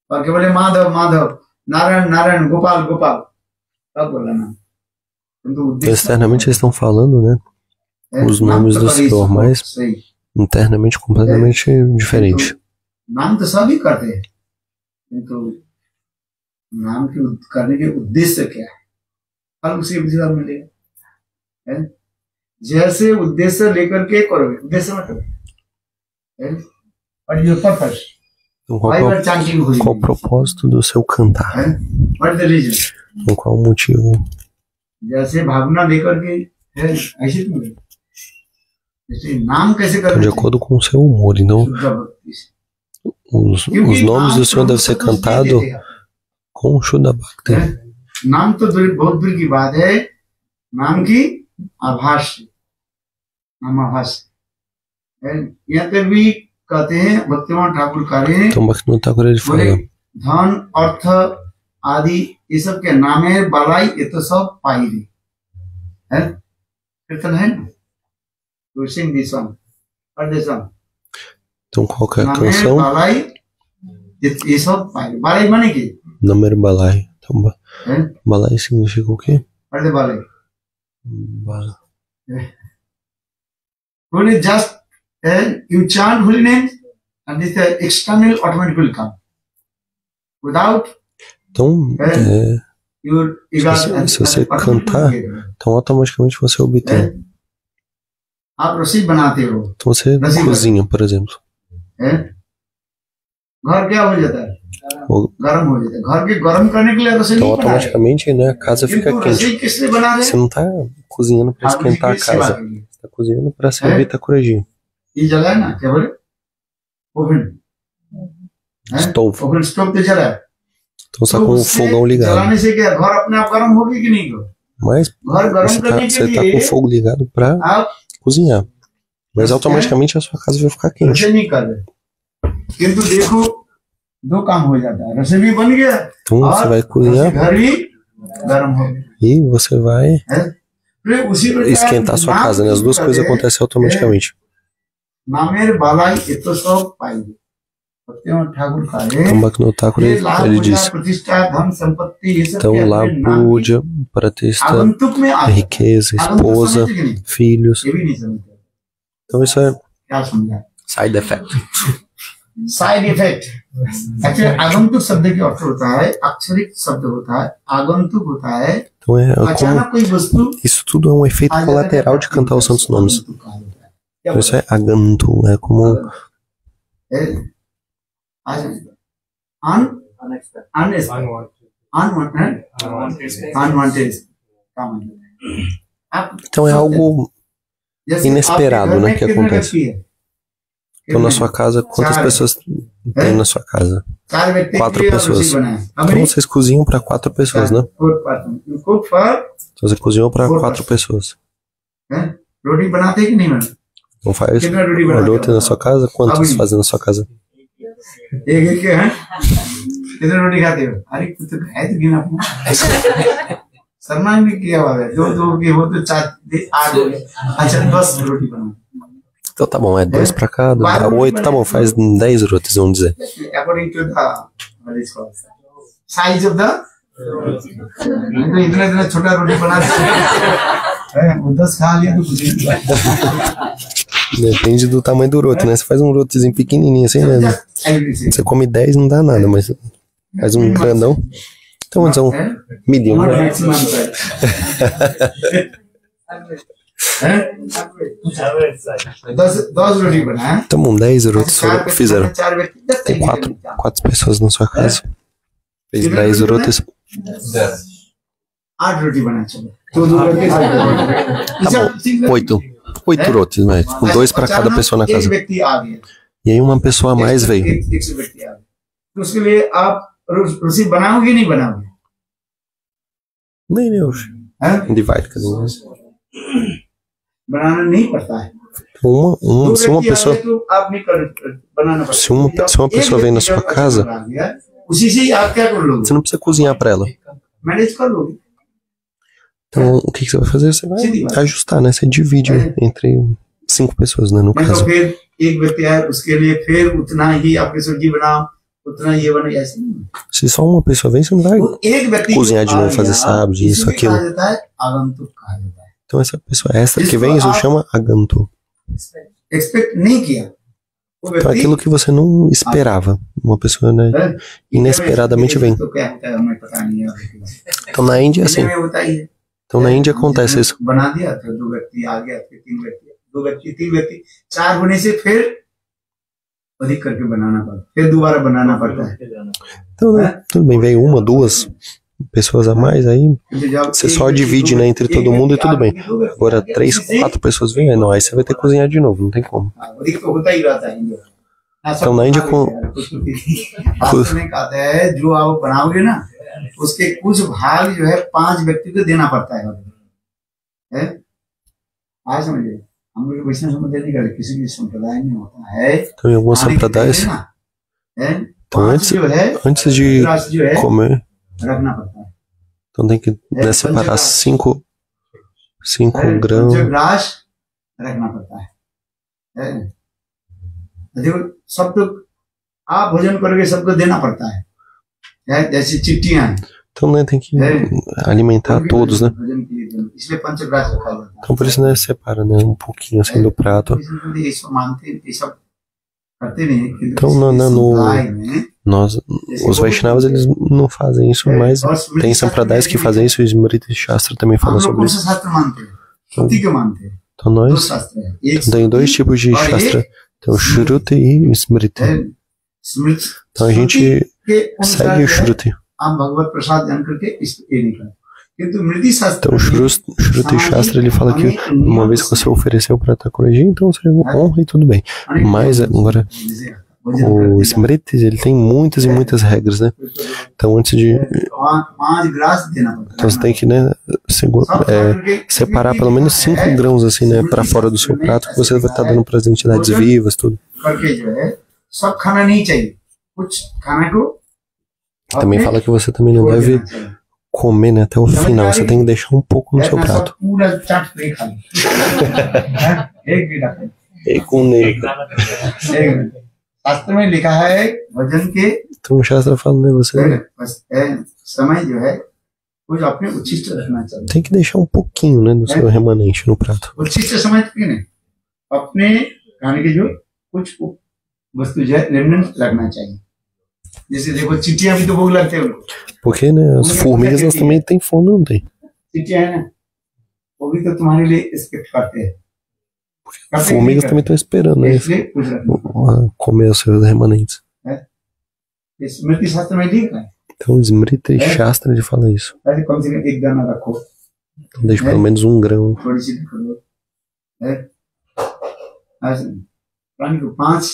Porque eu falei Madhav, Madhav. Gopal, Gopal. Tá? Externamente eles estão falando, né? Os nomes do Senhor, mas internamente completamente diferente. नाम तो सभी करते हैं। तो नाम के करने के उद्देश्य क्या है? फल उसी प्रतिफल मिलेगा। है? जहर से उद्देश्य लेकर के करोगे उद्देश्य मत करो। और your purpose qual, o propósito do seu cantar? Com Qual motivo? तो de acordo com o seu humor e não os, os nomes do Senhor devem ser cantados com Shuddha Bhakti. नाम तो बहुत दूर की बात है नाम की आभास नाम आभास यहाँ पे भी कहते हैं भक्तिमान ठाकुर कार्य ele बोले fala: धन अर्थ आदि ये सब के नाम है बालाई ये तो सब पाई है? कीर्तन है? ना तो सिंग दिस सॉन्ग और this song Então qual é a canção? Balai. Isso é Balai mane que? Namer Balai. Então, ba é? Balai significa o quê? Cadê Balai? Balai. When é. you just uh, you chant holy names and this external automatic will come. Without então, é, é se, se você cantar, então automaticamente você obtém. Então você cozinha, por exemplo. है घर क्या हो जाता है O- गर्म हो जाता है घर के गर्म करने के लिए रसोई Então नहीं बना रहे automaticamente né, a casa fica किंतु quente. रसोई किस लिए बना रहे Você não tá cozinhando para Thakur ji esquentar की a सेवा casa. के लिए Você tá cozinhando para servir Takuraji. ये जला है ना क्या बोले ओवन है? Stove. ओवन स्टोव तो जला है Então você tá तो com o उससे fogão ligado. जलाने से क्या घर अपने आप गर्म होगी कि नहीं होगी? Mas घर गर्म você tá, करने के você tá com लिए o fogo ligado para आप cozinhar. Mas automaticamente a sua casa vai ficar quente. Então você vai cozinhar? e você vai esquentar a sua casa, né? As duas coisas acontecem automaticamente. Então Thakur ele diz. então Labudja, Pratista, riqueza, esposa, filhos. ये भी नहीं समझते Então isso é क्या समझा side effect. Side effect actually आगंतुक शब्द की अर्थ होता है अक्षरिक शब्द होता है आगंतुक होता है Então é como अचानक कोई वस्तु isso tudo é um efeito आ जाता है, colateral de cantar os santos nomes. आगंतुक कहा जाता है। क्या Então isso é aganto, é como है? आ जाएगा। अन अन अनवांटेड का मतलब है। आप então é algo जैसे inesperado, आपके घर né, में que कितने acontece. व्यक्ति हैं? então na sua casa quantas Sabe. pessoas tem na sua casa? चार व्यक्ति quatro के लिए आप pessoas. रसोई बनाए। How Então many? vocês cozinham para quatro pessoas, né? Four person. You cook for Então você cozinhou para Four quatro pessoas. हैं? रोटी बनाते हैं कि नहीं बनाते Não faz कितना रोटी बनाते olhote na sua casa? Quantos fazem na sua casa? एक एक के हैं कितने रोटी खाते हो अरे कुछ तो है तो गिना (laughs) अपना शर्मा भी किया हुआ है दो दो की हो तो चार दे- आठ हो गए अच्छा दस रोटी बना Então tá bom, é dois pra cada, dá oito, tá bom, faz dez rotes, vamos dizer. according to the what is called size of the नहीं तो इतना इतना छोटा रोटी बना है, वो दस खा लिया तो कुछ नहीं हुआ। Depende do tamanho do rote, né? Você faz um rotezinho pequenininho assim, né? Just everything. Você come 10 não dá nada, mas faz um grandão. Então vamos dizer um है? medium, Not né? maximum size. हैं? दस दस रोटी बनाया Então bom, 10 rotes चार foram, व्यक्ति fizeram. बने, चार व्यक्ति दस Tem तरीके quatro, के quatro pessoas na sua casa. Fez 10 rotes. आठ रोटी बना चलो तो दो करके Tá bom, oito. Oito rotes, né? Com dois pra cada pessoa na एक casa. व्यक्ति आ गया E aí uma pessoa a mais एक- veio. एक एक से व्यक्ति आ गया तो उसके लिए आप रो- रोटी बनाओगे नहीं बनाओगे Nem Deus. हैं? Divide, cadê? né? बनाना नहीं पड़ता है Então, uma, दो uma, se uma व्यक्ति आ pessoa. गए तो आप नहीं कर बनाना पड़ता Se uma- है। se uma एक pessoa vem na व्यक्ति sua जब casa- अच्छा बना गया, उसी से ही आप क्या कर लोगे Você não precisa cozinhar pra ela. Manage कर लोगे Então, o que, que você vai fazer? Você vai Sim, vai. ajustar, né? Você divide É. entre cinco pessoas, né? No नहीं तो caso. फिर एक व्यक्ति आए उसके लिए फिर उतना ही आपकी सब्जी बनाओ उतना ये बने ऐसे नहीं Se só uma pessoa vem, você não vai. वो एक व्यक्ति Cozinhar de आ novo, fazer गया, sábado, isso, इसीलिए aquilo. कहा जाता है आगंतुक कहा जाता है Então, essa pessoa extra que Isso vem, isso a- chama aganto. Expect नहीं किया वो Então, व्यक्ति aquilo que você não esperava. Uma pessoa, né? है, Inesperadamente ये vem. तो क्या होता है हमें पता नहीं है Então, na Índia, é assim. दिल्ली में होता ही है Então na Índia acontece isso. बना दिया तो दो व्यक्ति आ गया फिर तीन व्यक्ति दो व्यक्ति तीन व्यक्ति चार होने से फिर अधिक करके बनाना पड़ता फिर दोबारा बनाना पड़ता है Então, né, tudo bem, vem uma, duas pessoas a mais, aí क्योंकि जब você एक só व्यक्ति- divide né, entre एक todo mundo e व्यक्ति tudo आ bem. गया, दो व्यक्ति Agora आ गया, três, किसी से- quatro pessoas vêm, aí não, aí você vai ter que cozinhar de novo, não tem como. हाँ, अधिक तो होता ही रहता है इंडिया में। हाँ, सब तो ना इंडिया खा को- (laughs) लेते हैं, कुछ तो फिर- शास्त्र में कहता है जो आप बनाओगे ना उसके कुछ भाग जो है पांच व्यक्ति को देना पड़ता है है आज समझिए (laughs) Então, em algumas sampradayas, então, antes, antes de comer, então tem que né, separar 5 gramas. Então, né, tem que alimentar todos, né? Então por isso né, separa né, um pouquinho assim do prato. Então no, no, no nós, os Vaishnavas eles não fazem isso, mas tem sampradais que fazem isso e Smriti Shastra também fala sobre isso. Então, então, nós tem dois tipos de Shastra, tem o Shruti e o Smriti. Então a gente segue o Shruti. Então, o Shruti Shastra ele fala que uma vez que você ofereceu para tá corrigir, então você honra e tudo bem. Mas agora, o Smritis ele tem muitas e muitas regras, né? Então, antes de. Então, você tem que né, é, separar pelo menos cinco grãos assim, né, para fora do seu prato, que você vai estar dando para as entidades vivas, tudo. Também fala que você também não deve comer, né, até o final. Você tem que deixar um pouco no seu ऐसा सब prato. पूरा चाट नहीं खाना हैं? एक भी ना खाना। E com negro. एक मिनट। शास्त्र में लिखा है भजन के Então, o (laughs) Shastra fala, né, você बस, ए, समय जो है कुछ अपने उच्छिष्ट रखना चाहिए tem que deixar um pouquinho, né, do seu remanente no prato. उच्छिष्ट समय क्यों नहीं अपने खाने के जो कुछ उ- वस्तु जो है रेमिनेंट रखना चाहिए जैसे देखो चिट्टियां भी तो भोग लगते हैं उनको Porque, né, as formigas, elas também têm fome, não tem? चिट्टियां है ना वो भी तो तुम्हारे लिए एक्सपेक्ट करते हैं करते हैं कि Formigas नहीं também estão esperando, करते? né, इसलिए कुछ रखना uh, comer os seus remanentes. ये स्मृति शास्त्र में लिखा है Então, Smriti Shastra, ele fala isso. ऐसे कम से कम एक दाना रखो Então, deixa pelo menos um grão. थोड़ी सी रखो है ऐसे प्राणी को पांच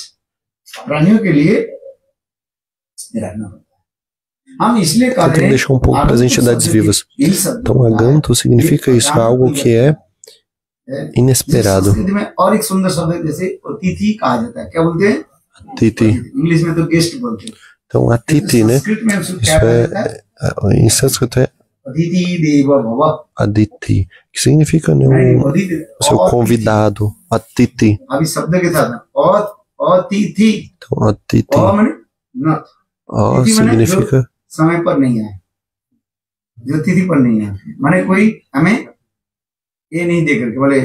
प्राणियों के लिए Tentando então, deixar um pouco das entidades vivas. Então, aganto significa isso, algo que é, é inesperado. Atiti. Então, atiti, né? Isso é, é, em sânscrito é Aditi, que significa né, um, seu convidado, Atiti. Então, Atiti. और significa समय पर नहीं आए जो तिथि पर नहीं आए माने कोई हमें ये नहीं दे करके बोले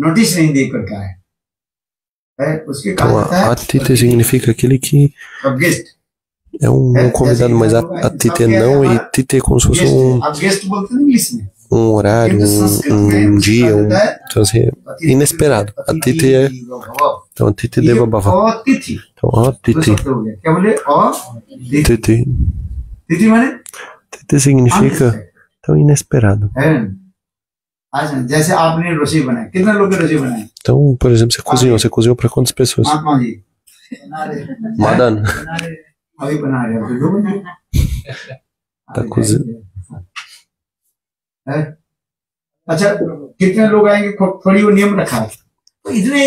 नोटिस नहीं दे करके आए है उसके Então, कहा जाता a, है Atiti significa aquele que अब guest é um, um convidado, mas a, a Titi é não, e Titi é como se fosse um, um horário, um, um dia, um, então, assim, inesperado. É- então, Titi é. Então, Atiti Deva Bhava. Então, ó Titi. Titi. Titi significa tão inesperado. Então, por exemplo, você cozinhou. Você cozinhou para quantas pessoas? Madan. está cozinhando. है? अच्छा कितने लोग आएंगे थो- थोड़ी वो नियम रखा है तो इतने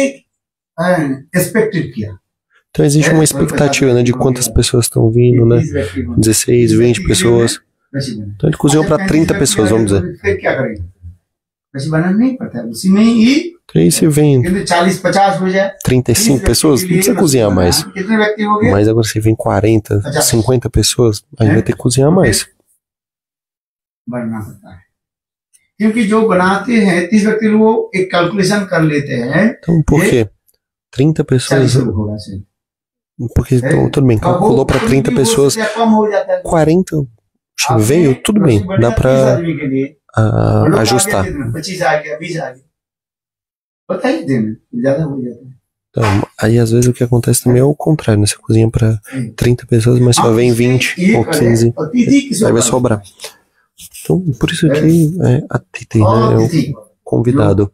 एक्सपेक्टेड किया Então, existe uma expectativa, né, de quantas pessoas estão vindo, né? 16, 20 pessoas. रसी बना Então, ele cozinhou para 30 pessoas, vamos dizer. फिर क्या करेंगे रसी बनाना नहीं पड़ता है उसी में ही Então, aí se vem कितने चालीस पचास हो जाए 35 pessoas, não precisa cozinhar mais. कितने व्यक्ति हो गए Mas agora se vem 40, 50 pessoas, aí vai ter que cozinhar mais. बनना पड़ता है क्योंकि जो बनाते हैं तीस व्यक्ति लोग वो एक कैलकुलेशन कर लेते हैं Então, por quê? 30 pessoas. चालीस लोग होगा से Porque, então, tudo bem, calculou para 30 pessoas, या कम हो जाता है 40 veio, tudo bem, dá तीस pra आदमी के लिए ah, लोग ajustar. पच्चीस आ गया बीस आ गया पता ही दिन ज्यादा हो जाता है Então, aí às vezes o que acontece também é o contrário, né? Você cozinha pra 30 pessoas, mas só vem 20 ये ou करे, 15, और तिथि किस aí vai बात? sobrar. Então, por isso que é, a Titi né, é o convidado.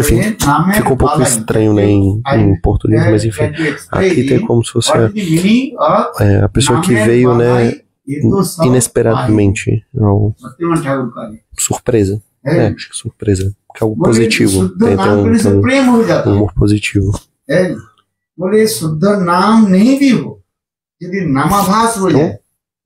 Enfim, ficou um pouco estranho né, em, em português, mas enfim, a tem é como se fosse a, é, a pessoa que veio né, inesperadamente, surpresa. É, है, acho que surpresa. Que é algo बोले positivo. शुद्ध Tem, tem नाम um, करने से tem um प्रेम हो जाता है humor positivo. है बोले शुद्ध नाम नहीं भी हो यदि नामाभास हो जाए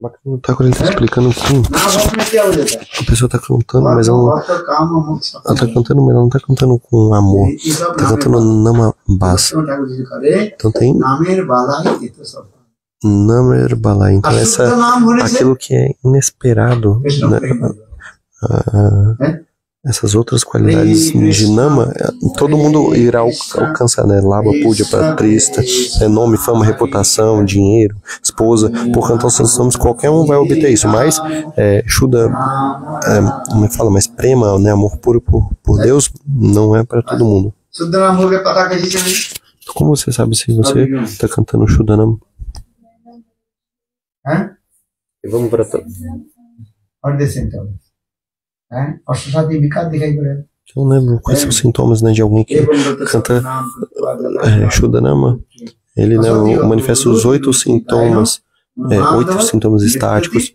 Bacana, o Thakur ele tá explicando que नामाभास में क्या हो जाता है a pessoa tá cantando, mas ela, não- भक्त काम मोक्ष ela tá cantando, mas ela não tá cantando com amor. ये सब Tá cantando Namabas. सत्यवान ठाकुर जी करे Então tem नामेर बाला ही ये तो सब Namer Balai. Então अशुद्ध essa, नाम होने से aquilo que é inesperado, कृष्ण né, प्रेम होगा। essas outras qualidades de Nama, é, todo mundo irá alcançar, né? Lava, Púdia, Patrista, né? nome, fama, reputação, dinheiro, esposa, por cantar aos nomes, qualquer um vai obter isso, mas é, Shuddha, é, como é que fala, mas prema, né? Amor puro por, por Deus não é para todo mundo. Como você sabe se você está cantando Shuddhanam? Hã? E vamos para. Onde então? né? Oxalá de bicado de caibra. Eu lembro quais são os sintomas né, de alguém que canta Shudanama. É, né, ele né, manifesta os é, oito sintomas, é, oito sintomas estáticos.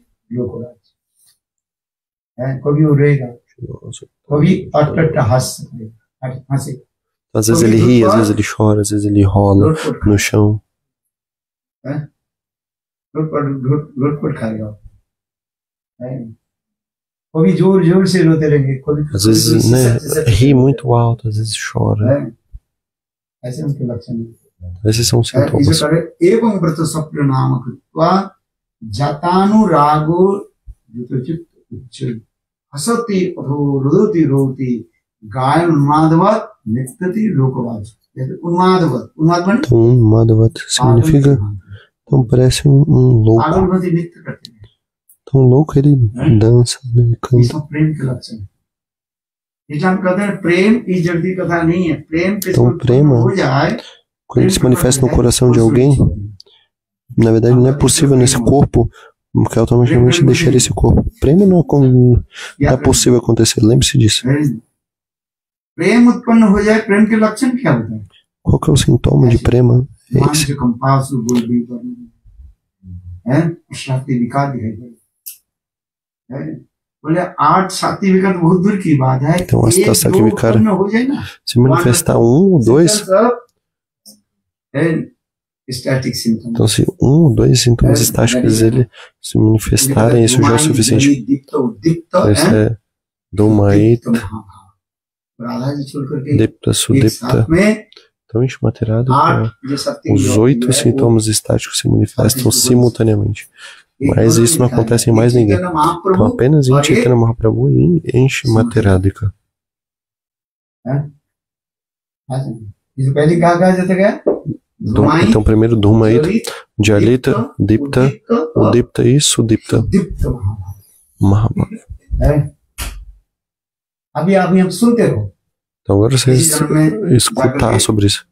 Às vezes ele ri, às vezes ele chora, às vezes ele rola no chão. É? हैं? कभी ज़ोर ज़ोर से रोते Às vezes né, ri muito alto, às vezes chora. हैं Esses são os sintomas. एवं व्रत स्वप्न नाम कृत्वा जातानुरागो युतचित उच्च हसति अथो रुदति रोति गायन उन्मादवत नित्यति लोकवाच जैसे उन्मादवत उन्माद माने Então, um significa. Então, parece um, um louco. Um louco, ele dança, né? ele canta. Então, prema, é quando ele se manifesta no coração de alguém, na verdade não é possível nesse corpo, porque automaticamente deixaria esse corpo. Prema não é possível acontecer, lembre-se disso. Qual que é o sintoma de prema? É esse. Então a situação que o cara se manifestar um ou dois. Então, se um ou dois sintomas estáticos ele se manifestarem, isso já é o suficiente. Essa isso é Dumaita, Depta, Sudepta. Então, Ishmaterada, os oito sintomas estáticos se manifestam simultaneamente. Mas isso não acontece em mais ninguém. Então apenas em Chaitanya Mahaprabhu e enche Shimateradika. Dum, então primeiro Dharmaíta, Djalita, Dipta, Udipta e Sudipta. Mahaprabhu. Então agora vocês escutar sobre isso.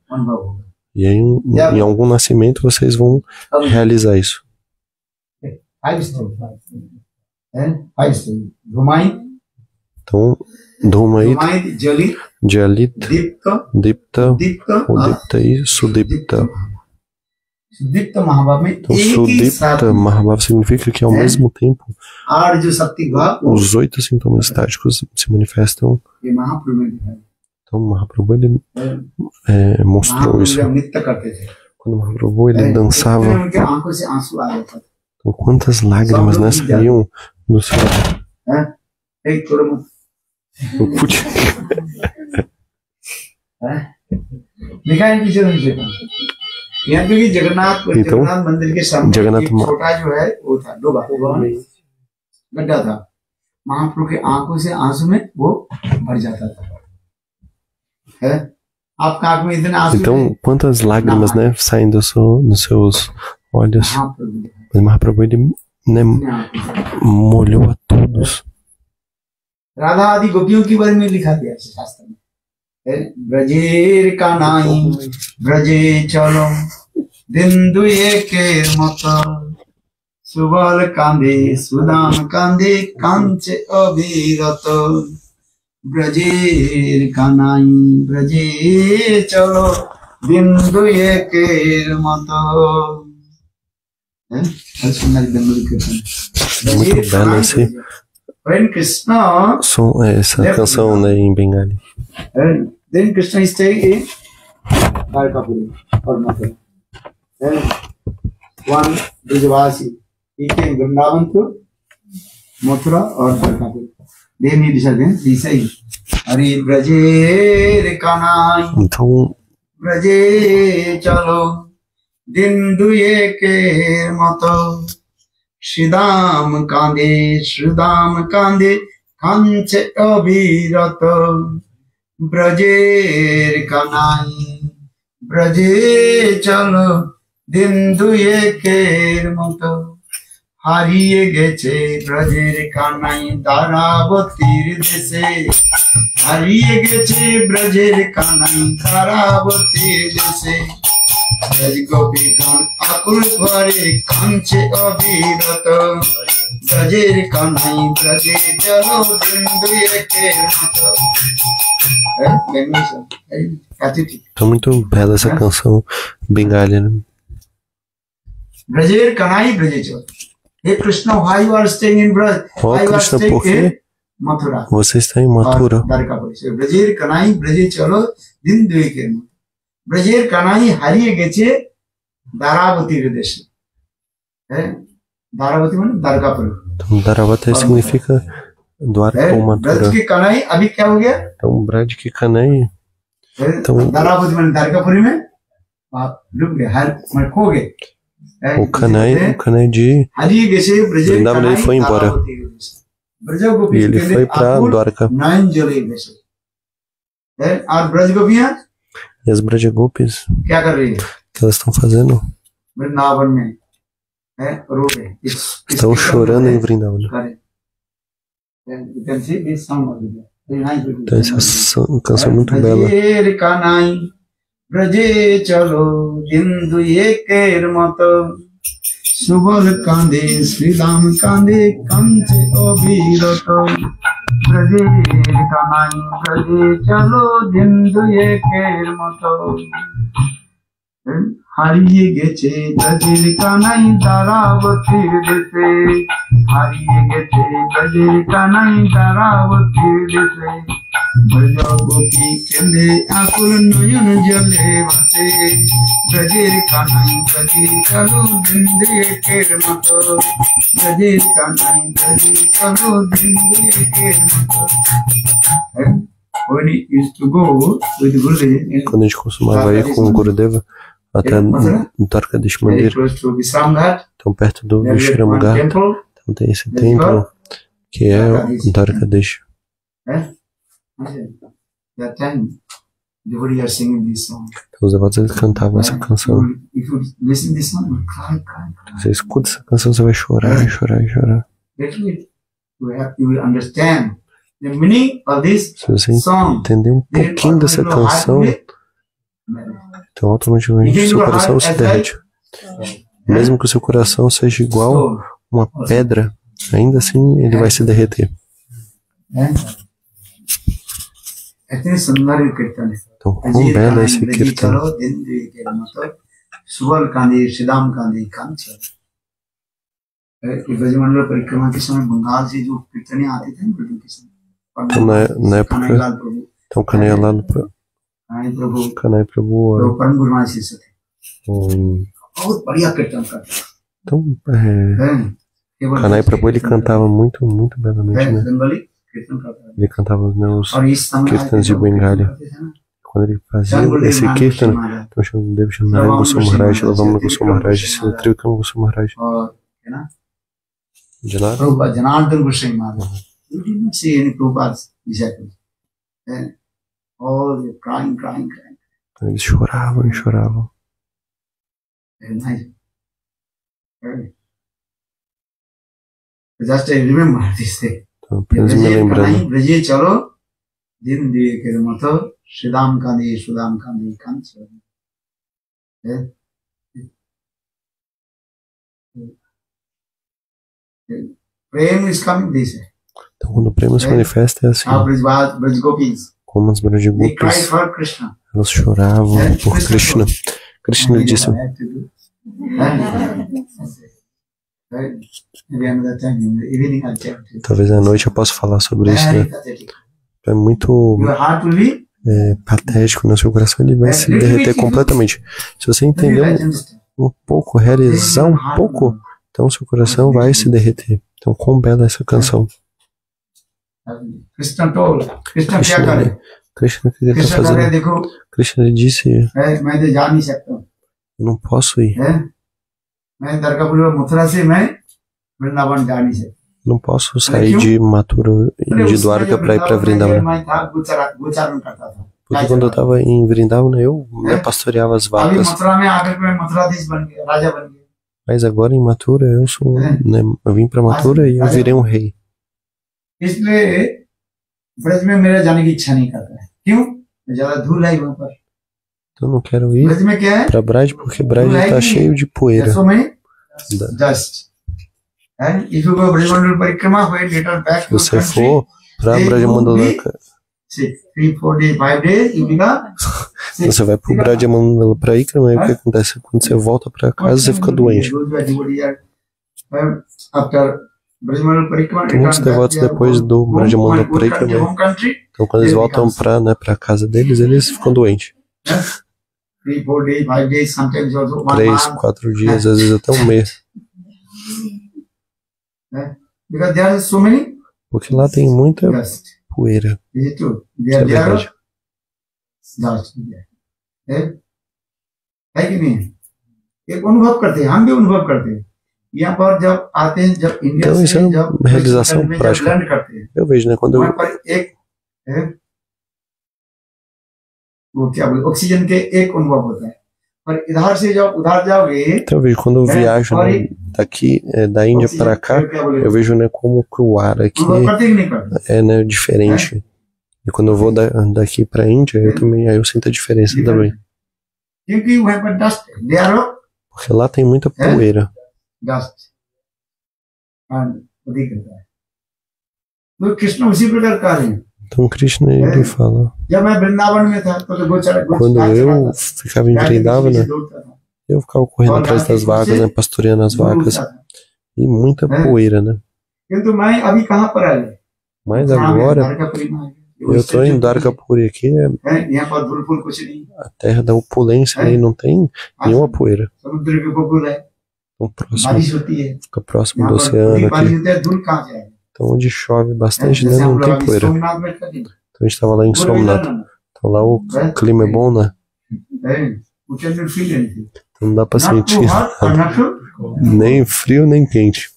E aí, em algum nascimento vocês vão realizar isso. Einstein. And Então, Dhumait, Jalit, Jalit Dipta, Dipta, Dipta, Udipta e Sudipta. Sudipta Mahabhava. então, Sudipta Mahabhav significa que ao mesmo tempo os oito sintomas estáticos se manifestam. Então Mahaprabhu ele é, é mostrou isso. Quando Mahaprabhu ele dançava. इतने उनके आंखों से आंसू आ जाता था então, quantas lágrimas né, saíam do seu. है एक थोड़ा मत Putz, है लिखा है किसी ने लिखा यहाँ पे भी जगन्नाथ ये तो जगन्नाथ मंदिर के सामने जगन्नाथ एक मा- छोटा जो है वो था डोबा गड्ढा था महाप्रभु के आंखों से आंसू में वो भर जाता था है आपका आंख में इतने आंसू थे Então, quantas lágrimas, né, saem do seu, dos seus olhos. महाप्रभु ने Mas से। molhou a todos. राधा आदि गोपियों के बारे में लिखा गया शास्त्र में ब्रजेर का नाई, ब्रजे चलो दिन दुए के मत सुबल कांदे सुदाम कांदे कांचे अभिरत ब्रजेर का नाई, ब्रजे चलो दिन दुए के मत है? बहुत सुंदर बंगाली कीर्तन Muito belo esse When Krishna som, é, essa canção, né, em Bengali. And then Krishna is staying in Dwarkapuri or Mathura. Then one Brajavasi, he came Vrindavan to Mathura or Dwarkapuri. Then he decided, he said, Hari Braje Rekanai, Braje Chalo, Din দুয়েকের Ke শ্রীদাম কাঁদে শ্রীদাম কাঁদে Kanche Abhirato, ব্রজের কানাই ব্রজে চলো দিন দুয়েকের মতো। হারিয়ে গেছে ব্রজের কানাই তারাবতীর দেশে। হারিয়ে গেছে ব্রজের কানাই তারাবতীর দেশে। ব্রজগোপী Tá muito bela essa canção bengalha, né? Brasil, canai, Brasil. Hey Krishna, why you are staying in Brasil? Oh, Krishna, por quê? Mathura. Você está em Matura. Brasil, canai, Brasil, chalo, din duike. ब्रजे কানাই হারিয়ে গেছে দারাবতীর দেশে হ্যাঁ দারাবতী মানে দ্বারকাপুর अभी क्या हो गया तो द्वारकापुरी में आप खो गए और E as Brajagopis? Que elas estão fazendo? Estão chorando em Vrindavan. Então, essa canção é muito bela. ব্রজে চলো ইন্দু একের মতো সুবল কাঁদে শ্রীরাম কাঁদে কাঁদে অবিরত চলো বিন্দু একের মতো। হারিয়ে গেছে ব্রজের কানাই দারাবতীর দেশে হারিয়ে গেছে ব্রজের কানাই দারাবতীর দেশে ব্রজ গোপী কেন্দ্রে আকুল নয়ন জলে ভাসে ব্রজের কানাই ব্রজে চলো বিন্দু একের মতো ব্রজের কানাই ব্রজে চলো বিন্দু একের মতো And When he used to go with Gurudev in Quando a gente costumava ir com o Gurudeva até Dwarkadish very Mandir, close to Visramghat, então perto do there is one Vishramgar, temple, então tem esse templo que é o Dwarkadish. eh? That time, singing this song. Então, os devotos eles cantavam essa And canção. you- If you listen this song, you will cry, cry, cry. Você escuta essa canção, você vai chorar, chorar, chorar. You have understand the meaning of this Se você entender um pouquinho dessa canção, will- então automaticamente seu coração se derrete. Mesmo que o seu coração seja igual uma pedra, ainda assim ele vai se derreter. eh? इतने सुंदर ये कीर्तन है Então, quão belo é esse kirtan. चलो दिन दुई के मतलब सुबल कांदे श्रीदाम कांदे कांच ब्रजमंडल परिक्रमा के समय बंगाल से जो कीर्तने आते थे ना ब्रज के समय Então, na, na época, Kanhaiyalal प्रभु então Kanai lá no Kanhaiya प्रभु Kanai Prabhu, प्रभु परम गुरुमा शिष्य थे um, बहुत बढ़िया कीर्तन करते então é, हैं केवल Kanai Prabhu ele cantava muito, muito belamente, है, né? Ele cantava os meus kirtans de Bengali. Quando ele fazia esse kirtan, então chamamos Dev Chandraya Goswami Maharaj, Lavamana Goswami Maharaj, Sila é Trivikram Goswami Maharaj. Janardhan? Janardhan Goswami Maharaj. É. You didn't see any Prabhupada's disciples. Then all the crying, crying, crying. Então eles choravam e choravam. Very nice. Very. Just I remember this thing. Então, apenas me ब्रजे lembrando. कहीं ब्रजे चलो दिन दिए के मत श्रीदाम कांदे सुदाम कांदे कंस प्रेम is coming this way. Então, quando o prêmio se manifesta, é assim. How Brajbaz, Braj Gopis, Como as they cried Brajagopis, for Krishna. elas choravam É, por Krishna Krishna. Krishna lhe disse: Talvez à noite eu possa falar sobre isso, né? É muito é, patético, né? Seu coração ele vai se derreter completamente. Se você entender um, um pouco, realizar um pouco, então seu coração vai se derreter. Então, quão bela essa canção. Krishna, né? Krishna. Krishna disse: Eu não posso ir. मैं दरगापुर मथुरा से मैं वृंदावन जा नहीं सकता não posso sair de Mathura e de Dwarka para ir para था Porque quando eu estava em Vrindavana, eu né, pastoreava as vacas. Mas agora em Mathura, eu sou. Né, eu vim para Mathura e eu virei um rei. इसलिए ब्रज में मेरा जाने की इच्छा नहीं करता है क्यों ज़्यादा धूल है वहाँ पर Então, eu não quero ir para Brad porque Brad está cheio de poeira. Se você for para Brajamandalaka, você vai para o Brajamandala para Ikram, né? e o que acontece? Quando você volta para casa, você fica doente. Tem muitos devotos depois do Brajamandala para Ikram, então quando eles voltam para né, a casa deles, eles ficam doentes. three, four days, five days, sometimes also one Três, month, quatro dias, às vezes até um mês. (laughs) because there are so many Porque lá tem muita dust. poeira. Is it true? Isso There, é there are verdade. dust there. है है कि नहीं एक अनुभव करते हैं हम भी अनुभव करते हैं यहाँ पर जब आते हैं जब इंडिया Então, isso से é uma जब realização में जब prática. लैंड करते हैं Eu vejo, né? Quando वहाँ eu, पर एक है, वो क्या बोले ऑक्सीजन के एक अनुभव होता है पर इधर से जब उधर जाओगे então eu vejo quando eu É, viajo olha né, aí. daqui, é, da Índia oxygen para cá, फिर क्या बोले eu vejo né, como que o ar aqui अनुभव करते कि नहीं करते é né, diferente. E quando eu vou da, daqui pra Índia, eu também aí eu sinto a diferença também. क्योंकि वहाँ पर dust they are Porque lá tem muita poeira. Dust अधिक रहता है तो कृष्ण उसी प्रकार का है Então Krishna ele fala, quando eu ficava em Vrindavana, né? eu ficava correndo atrás das vacas, né, pastoreando as vacas. E muita poeira, né? Mas agora, eu estou em Dargapuri aqui, é a terra da opulência, né? E não tem nenhuma poeira. O então, próximo, fica próximo do oceano aqui. Então, onde chove bastante, né? Não tem poeira. Então a gente estava lá em Somnato. Então lá o clima é bom, né? Então não dá para sentir. (laughs) nem frio nem quente.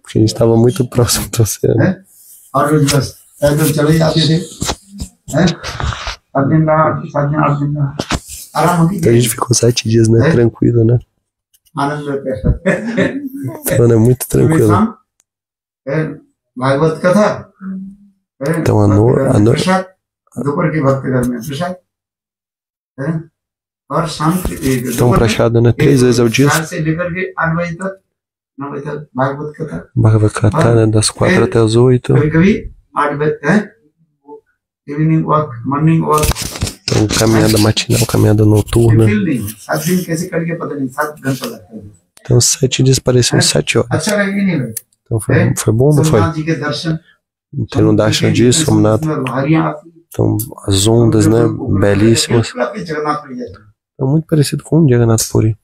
Porque a gente estava muito próximo do oceano. Então a gente ficou sete dias, né? Tranquilo, né? Então é muito tranquilo. Bhagavad Katha Bhagavat कथा है, तो अनु- भक्त घर में अनु- प्रसाद दोपहर के भक्त घर में प्रसाद है, और शाम के एक- Então दोपहर में prachada, né? Três एक vezes ao dia. चार से लेकर के आठ बजे तक नौ बजे तक भागवत कथा Bhagavad Gita, né? Das quatro até as oito. कभी कभी आठ बजे है evening walk morning walk Então caminhada matinal, caminhada noturna. Feel नहीं है। सात दिन कैसे करके पता नहीं सात घंटा लगता है Então sete dias pareciam sete horas. अच्छा लगे कि नहीं लगे Então foi, foi bom, não foi? Inundation de Somnath. Então, as ondas, né? Belíssimas. É muito parecido com o Jagannath Puri.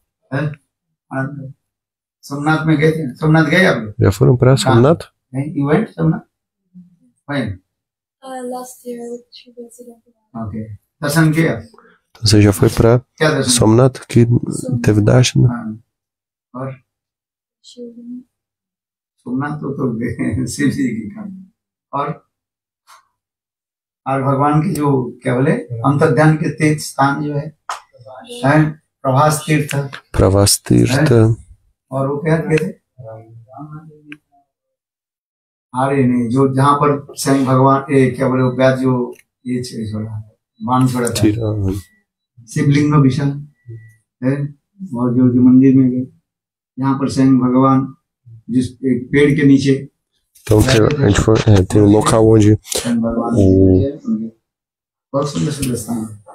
Já foram para Somnath? You went Somnath? When? Uh, ah, last year, two years ago. Ok. Darshan Gaya. Então você já foi para Somnath, que teve Dashna. Né? Somnath, eu estou (laughs) sim, Ji और और भगवान की जो क्या बोले अंतर्ध्यान के तीर्थ स्थान जो है है। प्रभास तीर्थ। Pravas Tirtha, और वो क्या कहते अरे नहीं जो जहाँ पर स्वयं भगवान ए, क्या बोले व्यास जो ये छोड़ा बाण छोड़ा था। शिवलिंग विशाल है और जो जो मंदिर में गए यहाँ पर स्वयं भगवान जिस एक पेड़ के नीचे Então tem, a gente foi, é, tem um local onde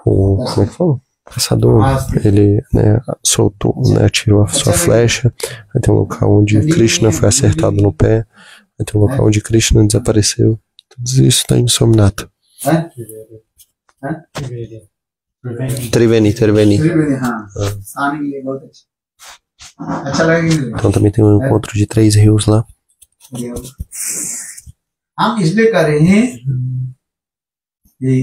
o, o como é que fala? caçador ele né, soltou, né, atirou a sua flecha. Aí tem um local onde Krishna foi acertado no pé. Aí tem um local onde Krishna desapareceu. Tudo isso está em Somnata. Triveni, Triveni. Então também tem um encontro de três rios lá. हम इसलिए कर रहे हैं कि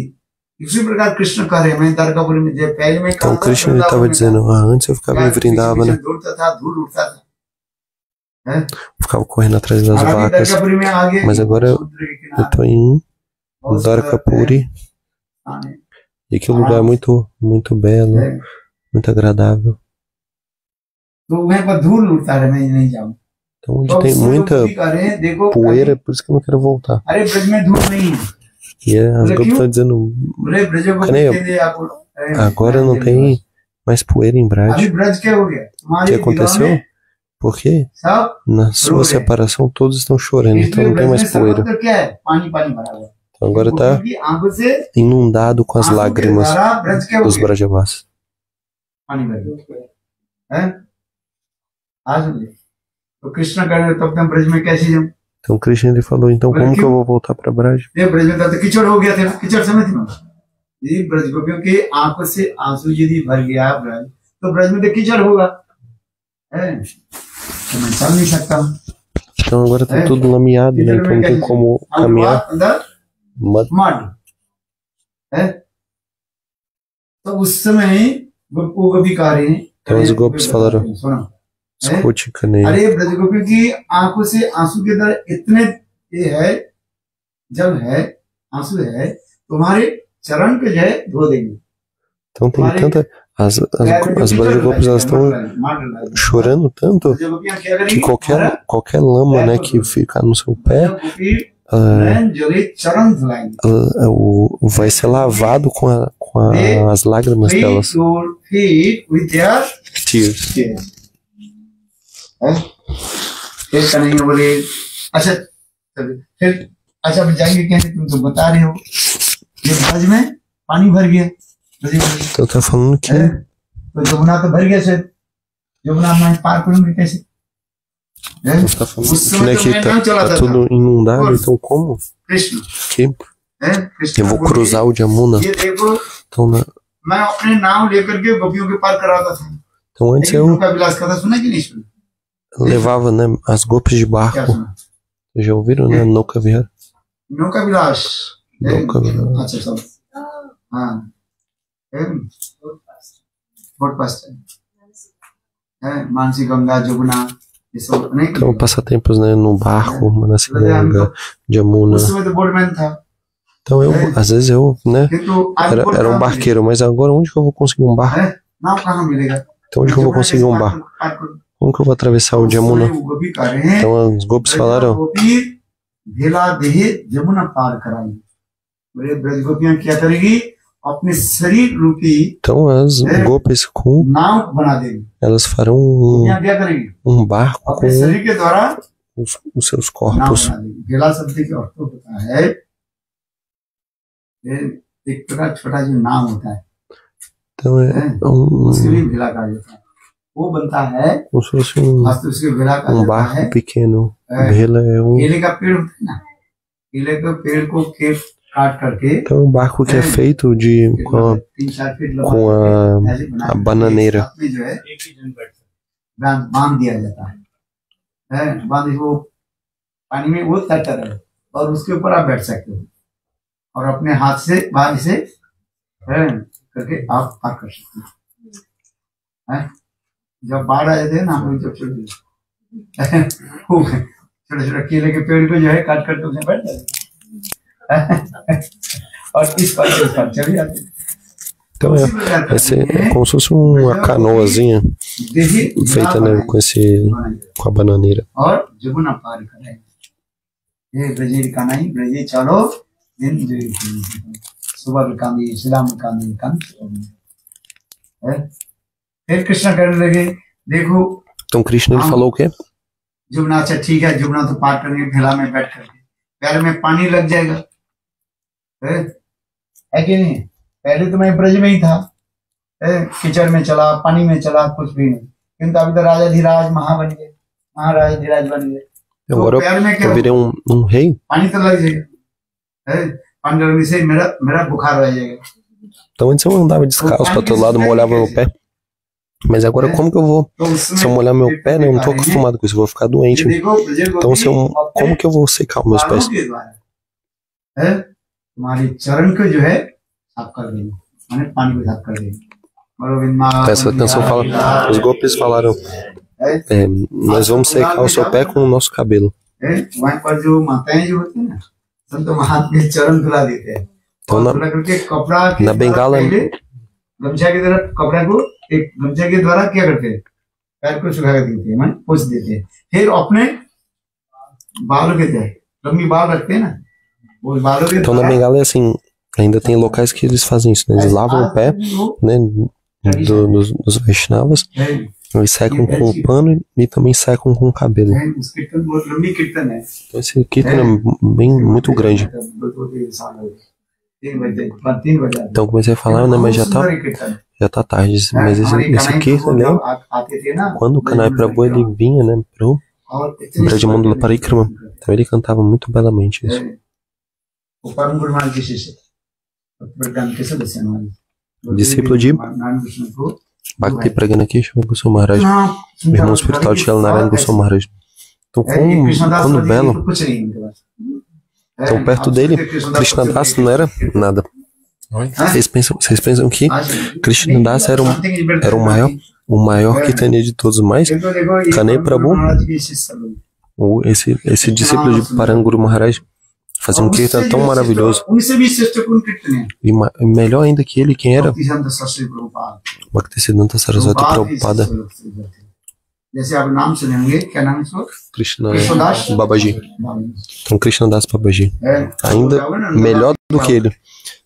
इसी प्रकार कृष्ण कह रहे हैं मैं द्वारकापुरी में जब पहले में Então Krishna ele estava dizendo, ah, antes eu ficava em Vrindavana, दौड़ता था धूल उठता था हैं? ficava correndo atrás das हालांकि vacas. द्वारकापुरी में आगे Mas agora समुद्र के Eu किनारे tô em बहुत सुंदर Dwarkapuri स्थान है। e aquele lugar é muito, muito belo, है। muito agradável. तो वहाँ पर धूल उठता है मैं नहीं जाऊँ Então onde tem muita poeira, é por isso que eu não quero voltar. E as grupos estão dizendo, agora não tem mais poeira em Brad. O que aconteceu? Porque na sua separação todos estão chorando, então não tem mais poeira. Então agora está inundado com as lágrimas dos Brajavas. É? तो कृष्ण कह रहे तब तुम ब्रज में कैसे जाऊं Então Krishna ele falou, então Olha como aqui. que eu vou voltar para Braj? ये ब्रज में तब तो कीचड़ हो गया था कीचड़ समय थी ना ये ब्रज को क्योंकि आंखों से आंसू यदि भर गया ब्रज तो ब्रज में तो कीचड़ होगा है तो मैं चल नहीं सकता हूँ Então agora tá É. tudo lameado, né? Então não tem como और caminhar. वहाँ अंदर Mud मड है तो उस समय गोपो गोपी कह रहे हैं Então os golpes falaram, सुनो escute canele. अरे ब्रज गोपी की आंखों से आंसू के दर इतने ये है जब है आंसू है तुम्हारे चरण पे जो है धो देंगे Então tem tanta. As, as, as Brajagopis elas estão chorando tanto que qualquer, qualquer lama né, que ficar no seu pé ah, जले चरण धुलाएंगे ah, o, vai ser lavado com, a, com a- as lágrimas Feed delas. your feet with their Tears. अच्छा फिर अच्छा अब जाएँगे तुम तो बता रहे हो ये में पानी भर गया तो तो फल क्या तो जमुना तो भर गया सर जमुना मैं पार करूँगी कैसे Né? Que tá, tá tudo inundado, então como? Que? Eu vou cruzar o Jamuna. Então, na... então antes eu. levava né, as golpes de barco. Já ouviram, né? Nunca vieram. Nunca vi lá. Nunca vi então, é passatempos né, no barco, de Amuna. Então, eu, às vezes eu né, era, era um barqueiro, mas agora onde que eu vou conseguir um barco? Então, onde que eu vou conseguir um barco? Como que eu vou atravessar o Jamuna? Então os gopis falaram. Então as gopis com elas farão um, um barco com os, os seus corpos. Então é um, वो बनता है। उसके जाता है। केले का पेड़ होता है ना? केले के पेड़ को के काट करके então, um barco que é feito de, com a, com a, a bananeira. जो है बाँध दिया जाता है। है बाँध वो पानी में वो तैरता रहे और उसके ऊपर आप बैठ सकते हो। और अपने हाथ से बाहर से है करके आप पार कर सकते हो। है। जब बाढ़ आए थे ना हम लोग जब छोटे छोटे छोटे केले के पेड़ को जो है काट करके उसमें बैठ जाते और इस पार से उस पार चले जाते Então é, esse é como se fosse uma canoazinha feita né, com esse com a bananeira. फिर कृष्ण कहने लगे देखो Krishna ele falou o Yumna अच्छा ठीक है जुमना तो पार करेंगे भेला में बैठ करके पैर में पानी लग जाएगा। है? है कि नहीं? पहले तो मैं ब्रज में ही था। है, कीचड़ में चला पानी में चला कुछ भी नहीं। किंतु अभी तो राजा धीराज महा बन गए। महाराज धीराज बन गए। तो पैर में क्या? um rei. पानी तो लग जाएगा। है? पानी लगने से मेरा मेरा बुखार रह जाएगा। Então antes eu andava descalço para todo lado, molhava meu pé. Mas agora como que eu vou? Se eu molhar meu pé, né? Eu não tô acostumado com isso, eu vou ficar doente. Né? Então se eu, como que eu vou secar os meus pés? Essa canção fala, os golpes falaram, é, nós vamos secar o seu pé com o nosso cabelo. (laughs) Então na, na Bengala गमछा की तरफ कपड़ा को एक गमछा के द्वारा क्या करते हैं पैर को सुखा देते हैं मान पोछ देते हैं फिर अपने बालों के द्वारा लंबी बाल रखते हैं ना वो बालों के Então na द्वारा Bengala é assim, ainda tem locais que eles fazem isso, né? Eles lavam o pé, né? do- dos, dos Vaishnavas, है eles secam com o pano e também secam com o cabelo. है, उस कीर्तन बहुत लंबी कीर्तन है Então esse Kirtan é bem muito grande. então comecei a falar, né, mas já tá, já tá tarde. Mas esse, esse Kirtan, né, quando o Kanai Prabhu ele vinha, né, pro Brajamandala Parikrama, então ele cantava muito belamente isso. Discípulo de Bhakti Pragyanakeshwar Goswami o irmão espiritual de Shalanaran é Goswami Então, como, quando belo, então, perto dele, Krishnadas não era? nada. Vocês pensam, vocês pensam que Krishnadas era, um, era o maior, o maior que tinha de todos, mas Kane Prabhu, ou esse, esse discípulo de Paranguru Maharaj, fazia um kirtan tão maravilhoso. E melhor ainda que ele, quem era? Bhaktisiddhanta Saraswati Prabhupada. जैसे आप नाम सुनेंगे क्या नाम है इसको Krishna Krishnadas Babaji. Então, Krishna Das Babaji. है। Ainda जाओगे ना, melhor do que ele.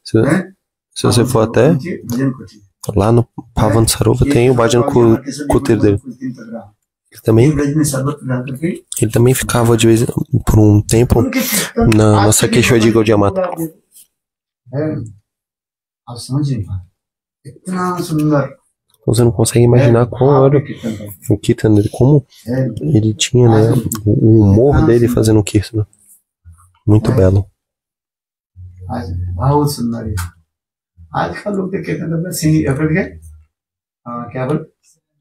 Se, है? se você for até भजन कुटी। lá no Pavan Sarovar, tem o Bhajan Ku- Kutir dele. Ele também, Braj में सर्वत्र रह करके ele também ficava de vez por um tempo उनके कीर्तन na आज nossa भी queixa de बहुत Gaudiya Mata. है। आप समझ नहीं पा रहे। इतना सुंदर Então, Você não consegue imaginar qual era कीर्तन का o Kirtan dele, como है। ele tinha, né, o o humor dele fazendo o Kirtan. Muito belo. आज बहुत सुंदर है आजकल लोग तो कीर्तन करते हैं सिनी अपन के हाँ, क्या बोल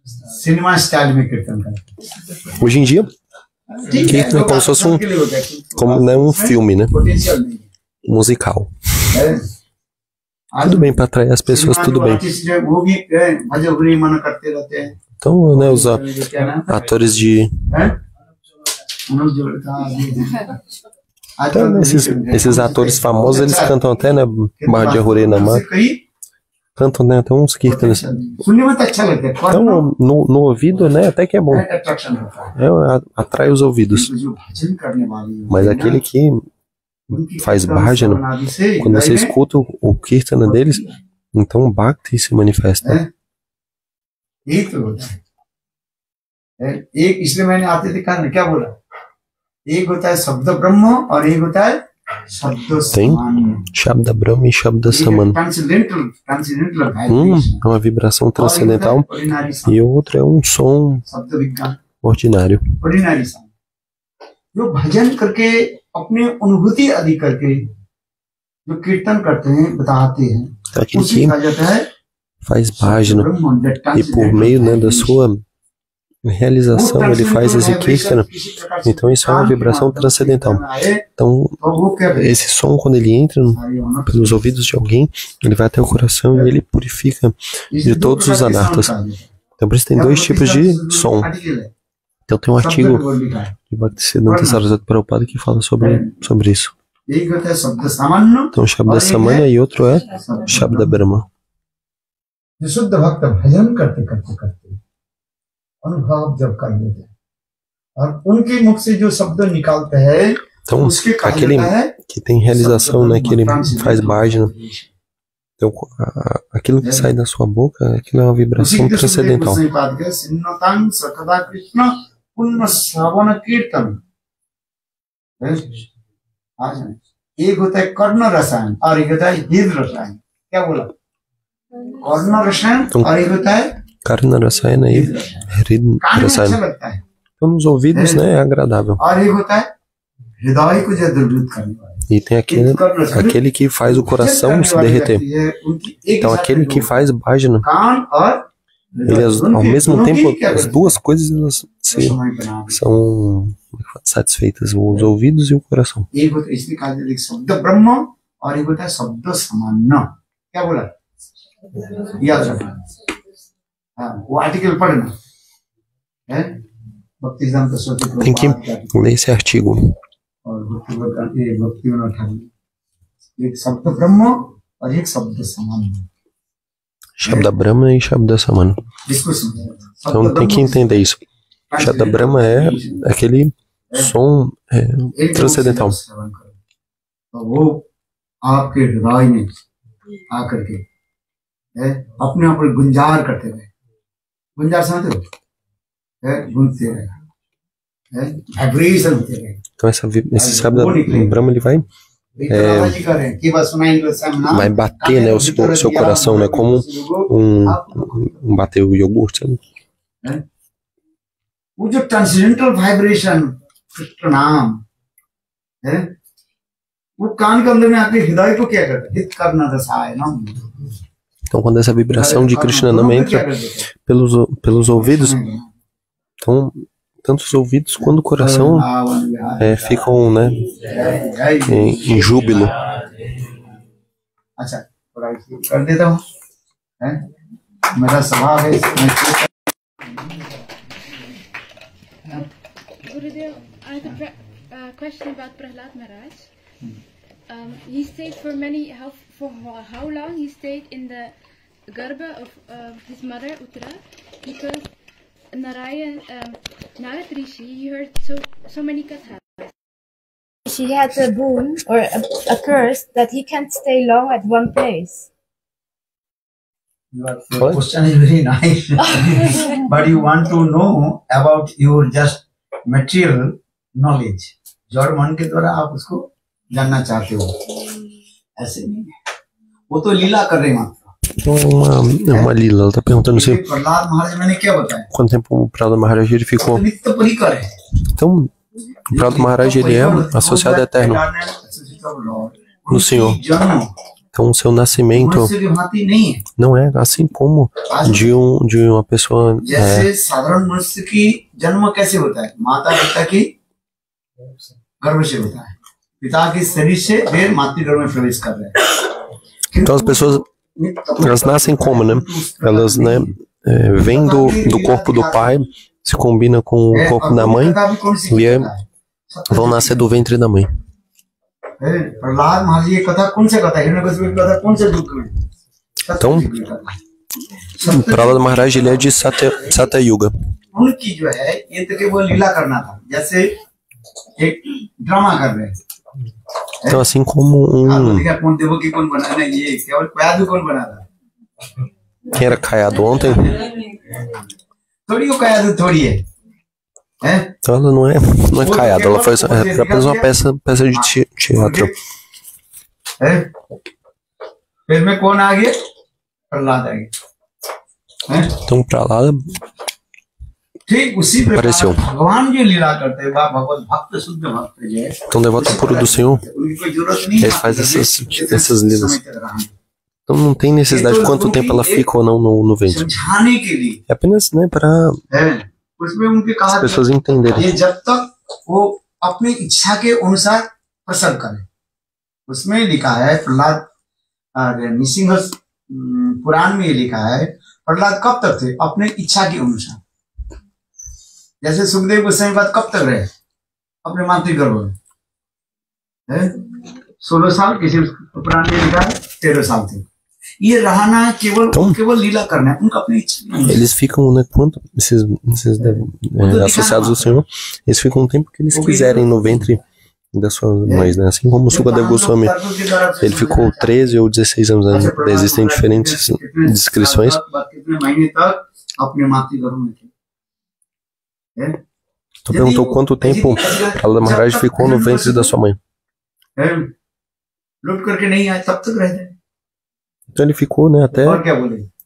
सिनेमा स्टाइल में कीर्तन करते Hoje em dia, हैं। कीर्तन é como se fosse um- के लिए होता है, किंतु como né, um filme, né, potential नहीं musical. है आज tudo bem para atrair as pessoas, tudo bem. Então, né, os atores de. Então, esses, esses atores famosos, eles cantam até, né? Badia Hurenama. Cantam né, até uns kirtanas. Então, no, no ouvido, né? Até que é bom. É, é atrai os ouvidos. Mas aquele que faz कीर्तन bhajana, श्रवणादि से quando você हृदय में escuta o, o kirtana deles, então o Bhakti se manifesta. है यही तो होता है है? एक इसलिए मैंने आते थे कहा ना क्या बोला एक होता है शब्द ब्रह्म और एक होता है शब्द Tem. सामान्य Shabda Brahma e Shabda Samana. Transcendental transcendental Um é uma vibração transcendental ordinary e o outro é um som शब्द विज्ञान ordinário. ऑर्डिनरी साउंड जो भजन करके अपने अनुभूति आदि करके जो कीर्तन करते हैं बताते हैं Aquele उसी que कहा जाता है faz bhajana Brahma, that e por transcendental meio né, da vibration. sua realização ele faz esse kirtana. Então isso é uma vibração transcendental. Então esse som quando ele entra no- pelos ouvidos de alguém, ele vai até o coração e ele purifica. de todos os anartas. Então por isso tem dois tipos de som. Então tem um artigo de Bhaktisiddhanta Saraswati Prabhupada que fala sobre, sobre isso. एक होता है शब्द सामान्य Então, Shabda Samanya e outro é Shabda Brahma. जो शुद्ध भक्त भजन करते करते करते अनुभव जब कर लेते हैं और उनके मुख से जो शब्द निकालते हैं Então, उसके कहा aquele जाता है que tem realização, né, que ele faz bhajana, então, a- a- aquilo que sai da sua boca, aquilo é uma उसी vibração के सुखदेव transcendental. गोस्वामी पाद के सिन्नतांग सकदा कृष्ण पुण्य श्रवण कीर्तन है? आज है। एक होता है कर्ण रसायन और एक होता है हृद रसायन क्या बोला कर्ण रसायन और एक होता है Karna Rasayana e हृद रसायन Hrid कान में अच्छा Rasayana. लगता है Então, nos ouvidos, né, é agradável. और एक होता है हृदय को जो दुर्वृत करने वाला E tem aquele, कर्ण रसायन aquele que faz o coração se derreter. Então, aquele que faz bhajana, कान और ele, as- ao mesmo tempo, as duas coisas elas se, समय बना दिया। são como é que fala, satisfeitas, os ouvidos e o coração. एक होता है इसलिए कहा जाता है कि शब्द ब्रह्म और एक होता है शब्द सामान्य क्या बोला याद रखना हाँ, वो आर्टिकल पढ़ना है भक्ति सिद्धांत सरस्वती Tem que प्रभुपाद का ler esse artigo. और भक्ति विवेकानंद- ये भक्ति विनोद ठाकुर एक शब्द ब्रह्म और एक शब्द सामान्य Shabda Brahma e Shabda Samana. इसको समझो Então tem que entender isso. Shabda Brahma é aquele som é, एक transcendental. जब श्रवण करो, तो वो आपके हृदय में आकर के है, अपने आप को गुंजार करते रहे गुंजार समझते हो है गूंजते रहे है वाइब्रेशन होते रहे Então essa, vi- esse Shabda Brahma ele vai, एक तो बाबा जी कर रहे हैं कि बस सुनाएंगे सामना vai bater né, o seu, seu coração, né? Como um, um bater o iogurte. sabe? वो जो ट्रांसेंडेंटल वाइब्रेशन कृष्ण नाम है वो कान के अंदर में आके हृदय को क्या करता है हित करना दशा है ना Então quando essa vibração de Krishna Nama entra pelos, pelos ouvidos, então tanto os ouvidos quanto o coração é, ficam né, em, em júbilo. Uh, Prahlad Um, he stayed for many, how, for how long he stayed in the garba of uh, his mother because Narayan, um, Narad Rishi, he heard so, so many kathas. she had a boon or a, a curse that he can't stay long at one place. Your question is very nice, but you want to know about your just material knowledge. जड़ मन के द्वारा आप उसको जानना चाहते हो ऐसे नहीं है वो तो लीला कर रहे हैं Então, uma, é uma lila, ela está perguntando se quanto tempo o Prado Maharaj ele ficou. Então, então o Prado Maharaj ele é associado eterno. No Senhor. Então, o seu nascimento não é assim como de, um, de uma pessoa. É, então, as pessoas elas nascem como, né? Elas, né, é, vêm do, do corpo do pai, se combina com o corpo da mãe, e é- vão nascer do ventre da mãe. है, प्रहलाद महाराज ये कथा कौन से कथा हिरण्यकशिपु की कथा कौन से युग में Então, सत्य युग की कथा। O सत्य Pralada Maharaj ele é de Satya, Satya Yuga. उनकी जो है ये तो केवल लीला करना था जैसे एक ड्रामा कर रहे हैं então assim como um Quem era caiado ontem? Então ela não é, não é caiada, ela foi é apenas uma peça, peça de teatro. Então, pra lá ठीक उसी प्रकार Apareceu. भगवान जो लीला करते हैं बा भगवत भक्त शुद्ध भक्त जो है então devoto puro do Senhor, उनकी कोई जरूरत नहीं Ele faz essas- essas lilas. समय तक रहने। então não tem necessidade de quanto tempo ela fica ou não no, no ventre. समझाने के लिए É apenas, né, para है उसमें उनके कहा as pessoas entenderem. ये जब तक वो अपनी इच्छा के अनुसार प्रसव करे उसमें लिखा है प्रहलाद अरे, नृसिंह अम, पुराण में ये लिखा है प्रहलाद कब तक थे अपने इच्छा के अनुसार जैसे सुखदेव गोस्वामी बात कब तक रहे अपने मातृ गर्भ में है सोलह साल किसी पुराण ने लिखा है तेरह साल थे ये रहना केवल Então- केवल लीला करना है उनका अपनी इच्छा नहीं है Eles ficam, né, quanto esses, esses é, associados ao Senhor, eles ficam o tempo que eles quiserem no ventre das suas mães, né? Assim como o Sukadeva Goswami, ele ficou 13 ou 16 anos, né? Existem diferentes descrições. Tu perguntou quanto tempo a Maharaj ficou no ventre da sua mãe. Então ele ficou né, até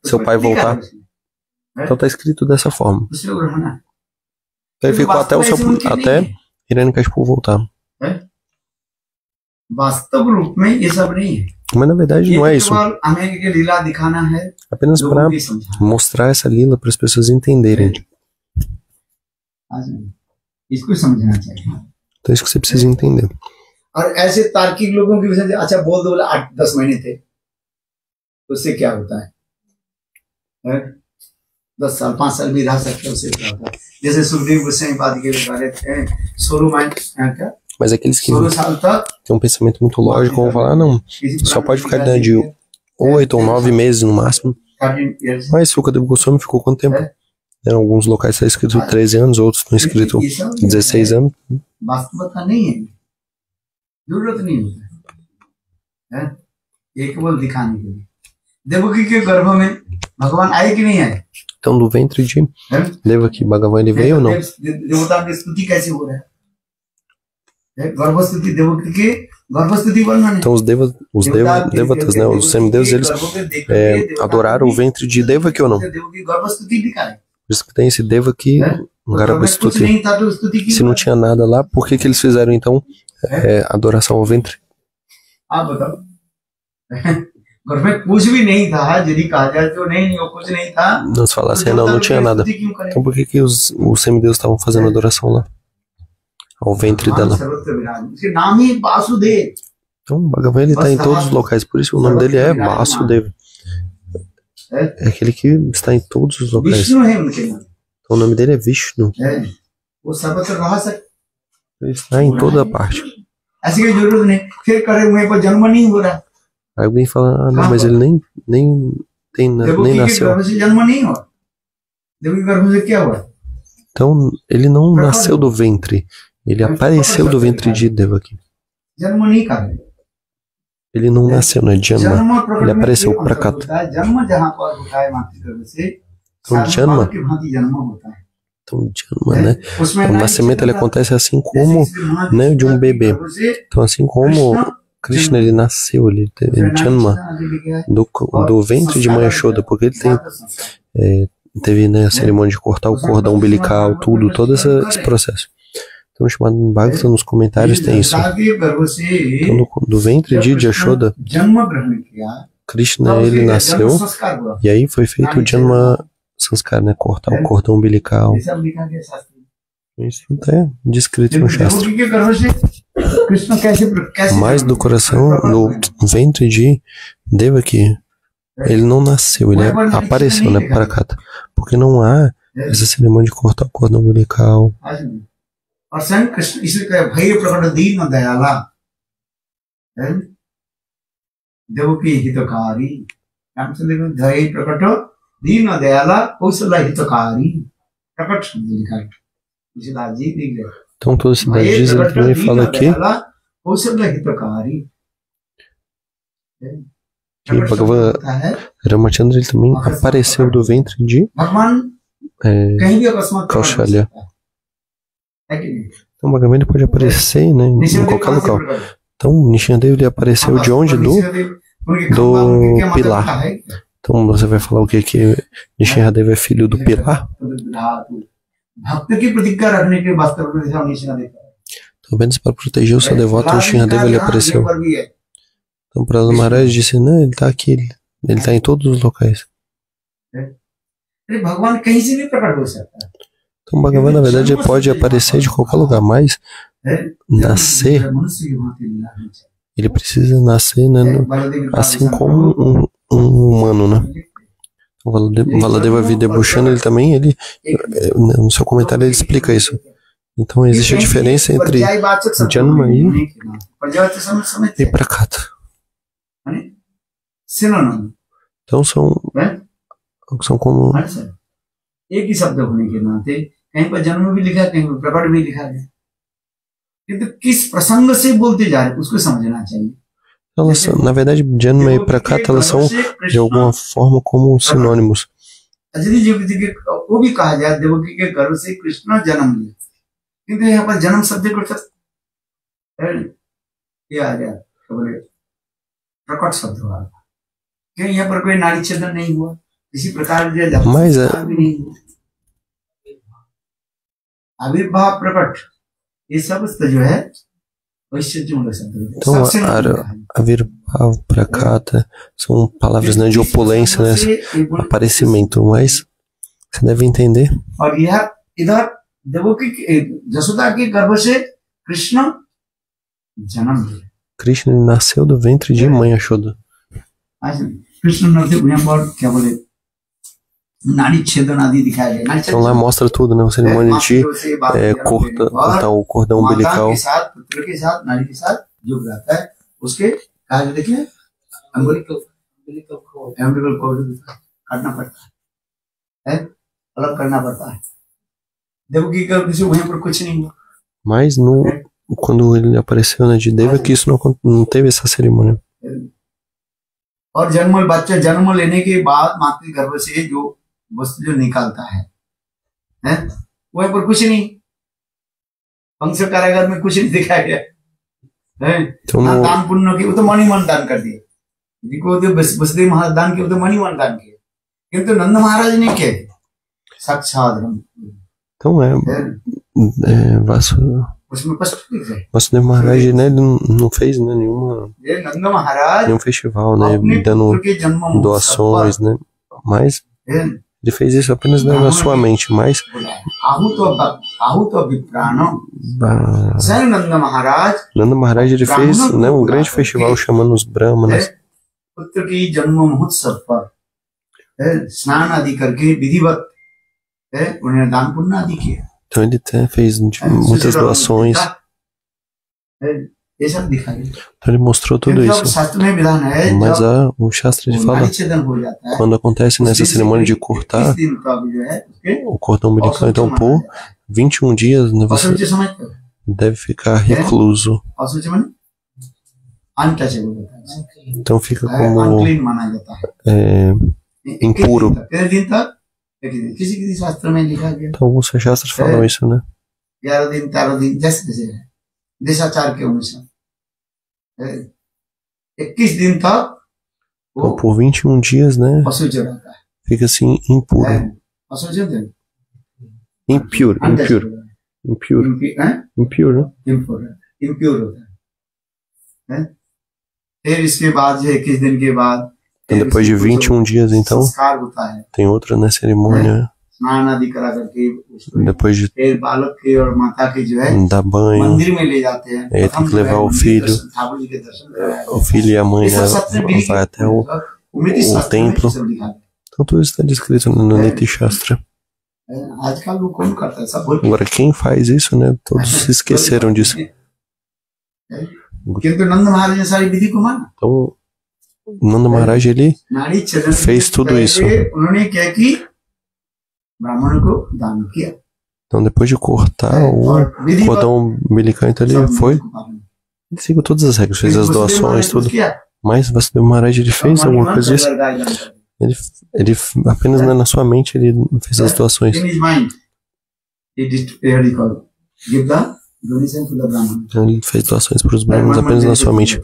seu pai voltar. Então está escrito dessa forma. Então ele ficou até o seu até Hiranyakashipu voltar. Mas na verdade não é isso. Apenas para mostrar essa lila para as pessoas entenderem. आज इसको समझना चाहिए Então é isso que você precisa entender. और ऐसे तार्किक लोगों की वजह से अच्छा बोल दो बोले आठ दस महीने थे तो उससे क्या होता है, है? दस साल पांच साल भी रह सकते हैं उससे क्या होता है जैसे सुखदेव गोस्वामी बात के बारे में सोलह महीने क्या Mas aqueles que सोलह साल तक têm um pensamento muito lógico vão falar, ah, não, किसी só प्रकार pode की ficar विकास né, de नहीं है। oito ou nove meses no máximo. 13 years. Mas Sukadeva Goswami ficou quanto tempo? Em alguns locais está escrito 13 anos, outros estão escrito 16 anos. Então, do ventre de Devaki Bhagavan, ele veio ou não? Então os, devas, os deva, devatas, né, os semideus, eles é, adoraram o ventre de deva que ou não? Por Devaki गर्भस्तुति लिखा है isso que tem esse Devaki É. गर्भ में कुछ Garabhastuti. नहीं था तो स्तुति की Se não tinha nada lá, por que, que eles fizeram então é, adoração ao ventre? आप बताओ (laughs) घर में कुछ भी नहीं था यदि कहा जाए तो नहीं नहीं वो कुछ नहीं था Não se falasse, não, não tinha nada. स्तुति क्यों करें? Então por que, que os, os semideus estavam fazendo adoração lá? Ao ventre भगवान dela. सर्वत्र विराजमान। उसके नाम ही Vasudev Então o Bhagavan ele está em todos os locais, por isso o nome dele é Vasudeva. É. é aquele que está em todos os lugares Vishnu é então, o nome dele é Vishnu. É. Ele está em toda parte. Alguém fala, ah, não, mas ele nem, nem, tem, nem nasceu. Então, ele não nasceu do ventre. Ele apareceu do ventre de Devaki. Janmani, cara. Ele não nasceu na é Djanma, ele apareceu para cá. Então, Djanma, Então, Djanma, né? O nascimento ele acontece assim como né, de um bebê. Então, assim como Krishna ele nasceu, ele Janma, do, do ventre de Mãe porque ele tem, é, teve né, a cerimônia de cortar o cordão umbilical, tudo, todo esse, esse processo. Estão chamando no Bhagavatam nos comentários, tem isso. Então, no, do ventre de Jashoda, Krishna ele nasceu e aí foi feito o Janma Sanskar, né? Cortar o cordão umbilical. Isso não é descrito no Shastra. Mas do coração, do ventre de Devaki, ele não nasceu, ele é, apareceu, né? Para Kata. Porque não há essa cerimônia de cortar o cordão umbilical. आज नहीं। और स्वयं कृष्ण इसलिए कहे भय प्रकट दीन दयाला है? देवकी हितकारी रामचंद्र में धैर्य प्रकट दीन दयाला कौशल हितकारी प्रकट शब्द लिखा है तुलसीदास जी लिख गए Então toda a cidade भय diz, ele प्रकट também दीन fala aqui दयाला कौशल हितकारी है? que प्रकट शब्द Bhagavan होता है Ramachandra ele também apareceu do ventre de भगवान é, कहीं Então, o Gamena pode aparecer né, em qualquer local. Então, Nishandev ele apareceu de onde? Do, do pilar. Então, você vai falar o que? Que Nishandev é filho do pilar? Então, para proteger o seu devoto, o Nishandev ele apareceu. Então, para Maharaj disse: Não, ele está aqui, ele está em todos os locais. Então, Bhagavan, na verdade, pode aparecer de qualquer lugar, mas nascer, ele precisa nascer né, assim como um, um humano, né? O Valadeva Videbushana, ele também, ele, no seu comentário, ele explica isso. Então, existe a diferença entre Janma e, e Prakata. Tá? Então, são, são como... कहीं पर जन्म भी लिखा कहीं पर प्रकट भी लिखा है किंतु किस प्रसंग से बोलते जा रहे उसको समझना चाहिए। elas na verdade, Janma e Prakata elas são de alguma forma como sinônimos. यदि देवकी जी के वो भी कहा जाए देवकी के गर्भ से कृष्ण जन्म लिया। किंतु यहाँ पर जन्म शब्द को तो नहीं। ये आ गया प्रकट शब्द हुआ। क्यों यहाँ पर कोई नारी छेदन नहीं हुआ? किसी प्रकार Mas é- भी नहीं हुआ आविर्भाव प्रकट ये सब जो है वैश्य मूल शब्द है। Então, सबसे a- निकला है। Avirbhav, Prakata são palavras né, de opulência, né? Aparecimento, mas você deve entender और यह इधर देवकी के- जसोदा के गर्भ से कृष्ण जन्म लिया Krishna ele nasceu do ventre de mãe Yashoda. आज कृष्ण नाड़ी छेदन आदि दिखाया गया नाड़ी Então lá mostra tudo, né? O cerimônia de से बात é, करने corta, के बाद cortar o cordão माता umbilical. के साथ पुत्र के साथ नाड़ी के साथ जुड़ जाता है उसके कहा जाता है क्या umbilical umbilical cord काटना पड़ता है है? अलग करना पड़ता है देवकी के गर्भ से वहीं पर कुछ नहीं हुआ Mas no, quando ele apareceu na de Deva, que isso não, acon- não teve essa cerimônia. और जन्म बच्चा जन्म लेने के बाद मातृ गर्भ से जो वस्तु जो निकालता है हैं? पर कुछ नहीं। अंश कारागार में कुछ नहीं दिखाया गया। है? दान हाँ, पुण्य की वो तो मणि मन दान कर दिए। जिनको तो महाराज दान तो मणि मन दान किंतु तो नंद महाराज ने साक्षात तो não fez né, nenhuma festival né dando doações né mas Ele fez isso apenas na, na sua mente, mas. Nanda Maharaj ele fez né, um grande festival chamando os Brahmanas. Então ele até fez tipo, muitas doações. Então ele mostrou tudo isso. Mas há um Shastra ele fala: quando acontece nessa cerimônia de cortar o cordão umbilical, então por 21 dias né, você deve ficar recluso. Então fica como é, impuro. Então alguns Shastras falam isso, né? ग्यारह दिन तेरह दिन जैसे जैसे है देशाचार के अनुसार इक्कीस दिन तक वो Então por 21 dias, né? असुच रहता है Fica assim impuro. है? असुच होते हैं? Impure, impure, impure, Impu- हैं? impure, né? Impure है, impure होता है हैं? फिर इसके बाद जो है इक्कीस दिन के बाद Então फिर depois de इसको 21 dias, então, संस्कार होता है tem outra né, cerimônia. स्नान आदि करा करके उसको Depois de फिर बालक के और माता के जो है dar banho, मंदिर में ले जाते हैं É, tem प्रथम que जो है levar o मंदिर filho. दर्शन- ठाकुर जी के दर्शन कराया o filho e a mãe ये सब né, सत्य में भी vai até o. उमिति o शास्त्र में templo. सब लिखा गया Então tudo isso está descrito no Niti Shastra. है। आजकल वो कौन करता है सब भूल Agora, quem faz isso, né? Todos se esqueceram disso. किंतु नंद महाराज ने सारी विधि को माना Então, Nanda Maharaj, ele नारी छेदन Fez tudo पहले isso. उन्होंने क्या की ब्राह्मण को दान किया então depois de cortar o और विधि cordão umbilical, então ele foi, ele seguiu todas as regras, fez as doações, tudo. Mas Vasudeva Maharaj, ele fez alguma coisa disso? Ele, ele apenas né, na sua mente, ele fez as doações. In his mind, he did, how do you call it? Give the donation to the Brahman. Então, ele fez doações para os brahmanos apenas na sua mente.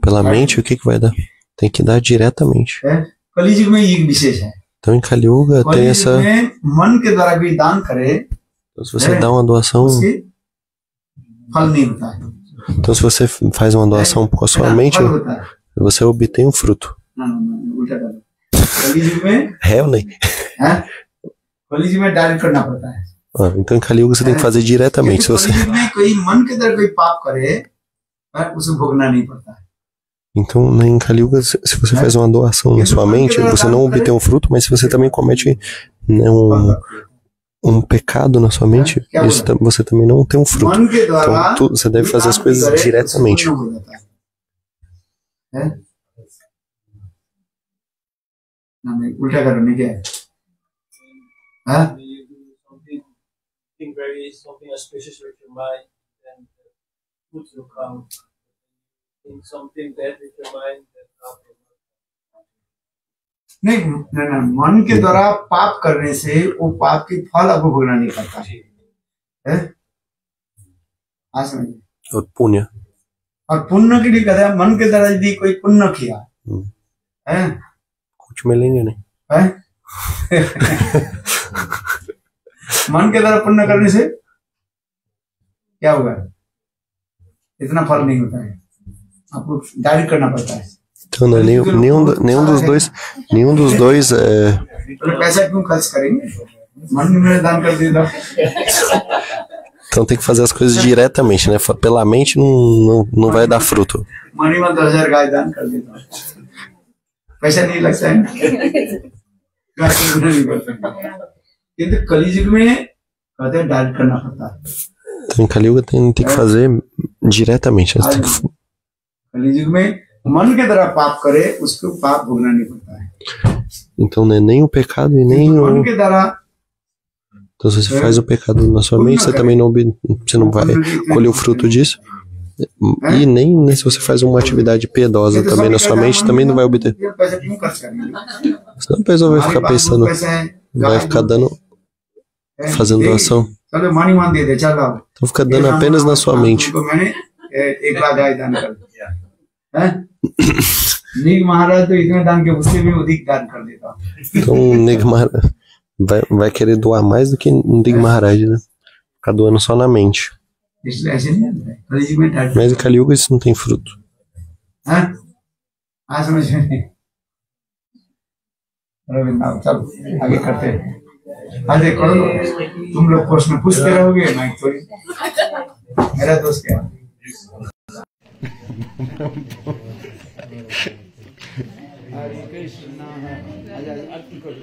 Pela mente, o que, que vai dar? Tem que dar diretamente. कलिजुग में ये विशेष है Então em Kali Yuga tem essa. Então, se você dá uma doação. Então se você faz uma doação com a sua mente, você obtém um fruto. Né? É ah, então em Kali Yuga você tem que fazer diretamente. Se você. Então, né, em Kaliuga, se você faz uma doação na sua mente, você não obtém um fruto, mas se você também comete né, um, um pecado na sua mente, isso, você também não tem um fruto. Então, tu, você deve fazer as coisas diretamente. Huh? Think something not. नहीं नहीं नहीं मन के द्वारा पाप करने से वो पाप की फल आपको भोगना नहीं पड़ता है हाँ समझिए O punha. और पुण्य के लिए कहते हैं मन के द्वारा यदि कोई पुण्य किया हम्म। है कुछ मिलेंगे नहीं है? मन के द्वारा पुण्य करने से क्या होगा इतना फल नहीं होता है आपको गाइड करना पड़ता है Então, né, nenhum, nenhum, do- nenhum dos dois, nenhum dos dois é, तो पैसा क्यों खर्च करेंगे मन में दान कर देगा Então tem que fazer as coisas diretamente, né? Fa- Pela mente não, não, não vai dar fruto. Money में दस हजार गाय दान कर देता हूँ पैसा नहीं लगता है ना गाय को गुना नहीं पड़ता किंतु कलयुग में कहते हैं डाइट करना पड़ता है Então em Kali Yuga tem, tem que fazer diretamente. né? Você tem que- कलयुग में मन के द्वारा पाप करे उसको पाप भोगना नहीं पड़ता है Então não é nem o pecado e nem मन o. के द्वारा Então se você faz o pecado na sua mente, você também não, ob- você não vai colher o fruto disso. E nem né, se você faz uma atividade piedosa também na sua mente, também não vai obter. ये पैसा क्यों खर्च करेंगे Senão a pessoa vai हमारे ficar पास pensando, बहुत पैसा है vai ficar dando, है, fazendo ठीक है, doação. चलो मनी मान दे दे चलो Então fica dando apenas na sua mente. तो मैंने ए, एक लाख गाय दान कर दिया है नीक महाराज तो इतने दान के उससे भी अधिक दान कर देता हूँ। Então o Neg Maharaj vai, vai querer doar mais do que o Neg Maharaj, né? Ficar doando só na mente. इसलिए ऐसे नहीं होता है कलयुग में diet Mas em Kali Yuga isso não tem fruto. हाँ हाँ समझ में रविंद्र आओ, चल आगे करते हैं आगे करो तुम लोग प्रश्न पूछते रहोगे मैं थोड़ी मेरा दोस्त क्या Hare Krishna. Aliás, olha que coisa,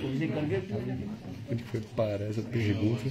parece a pergunta.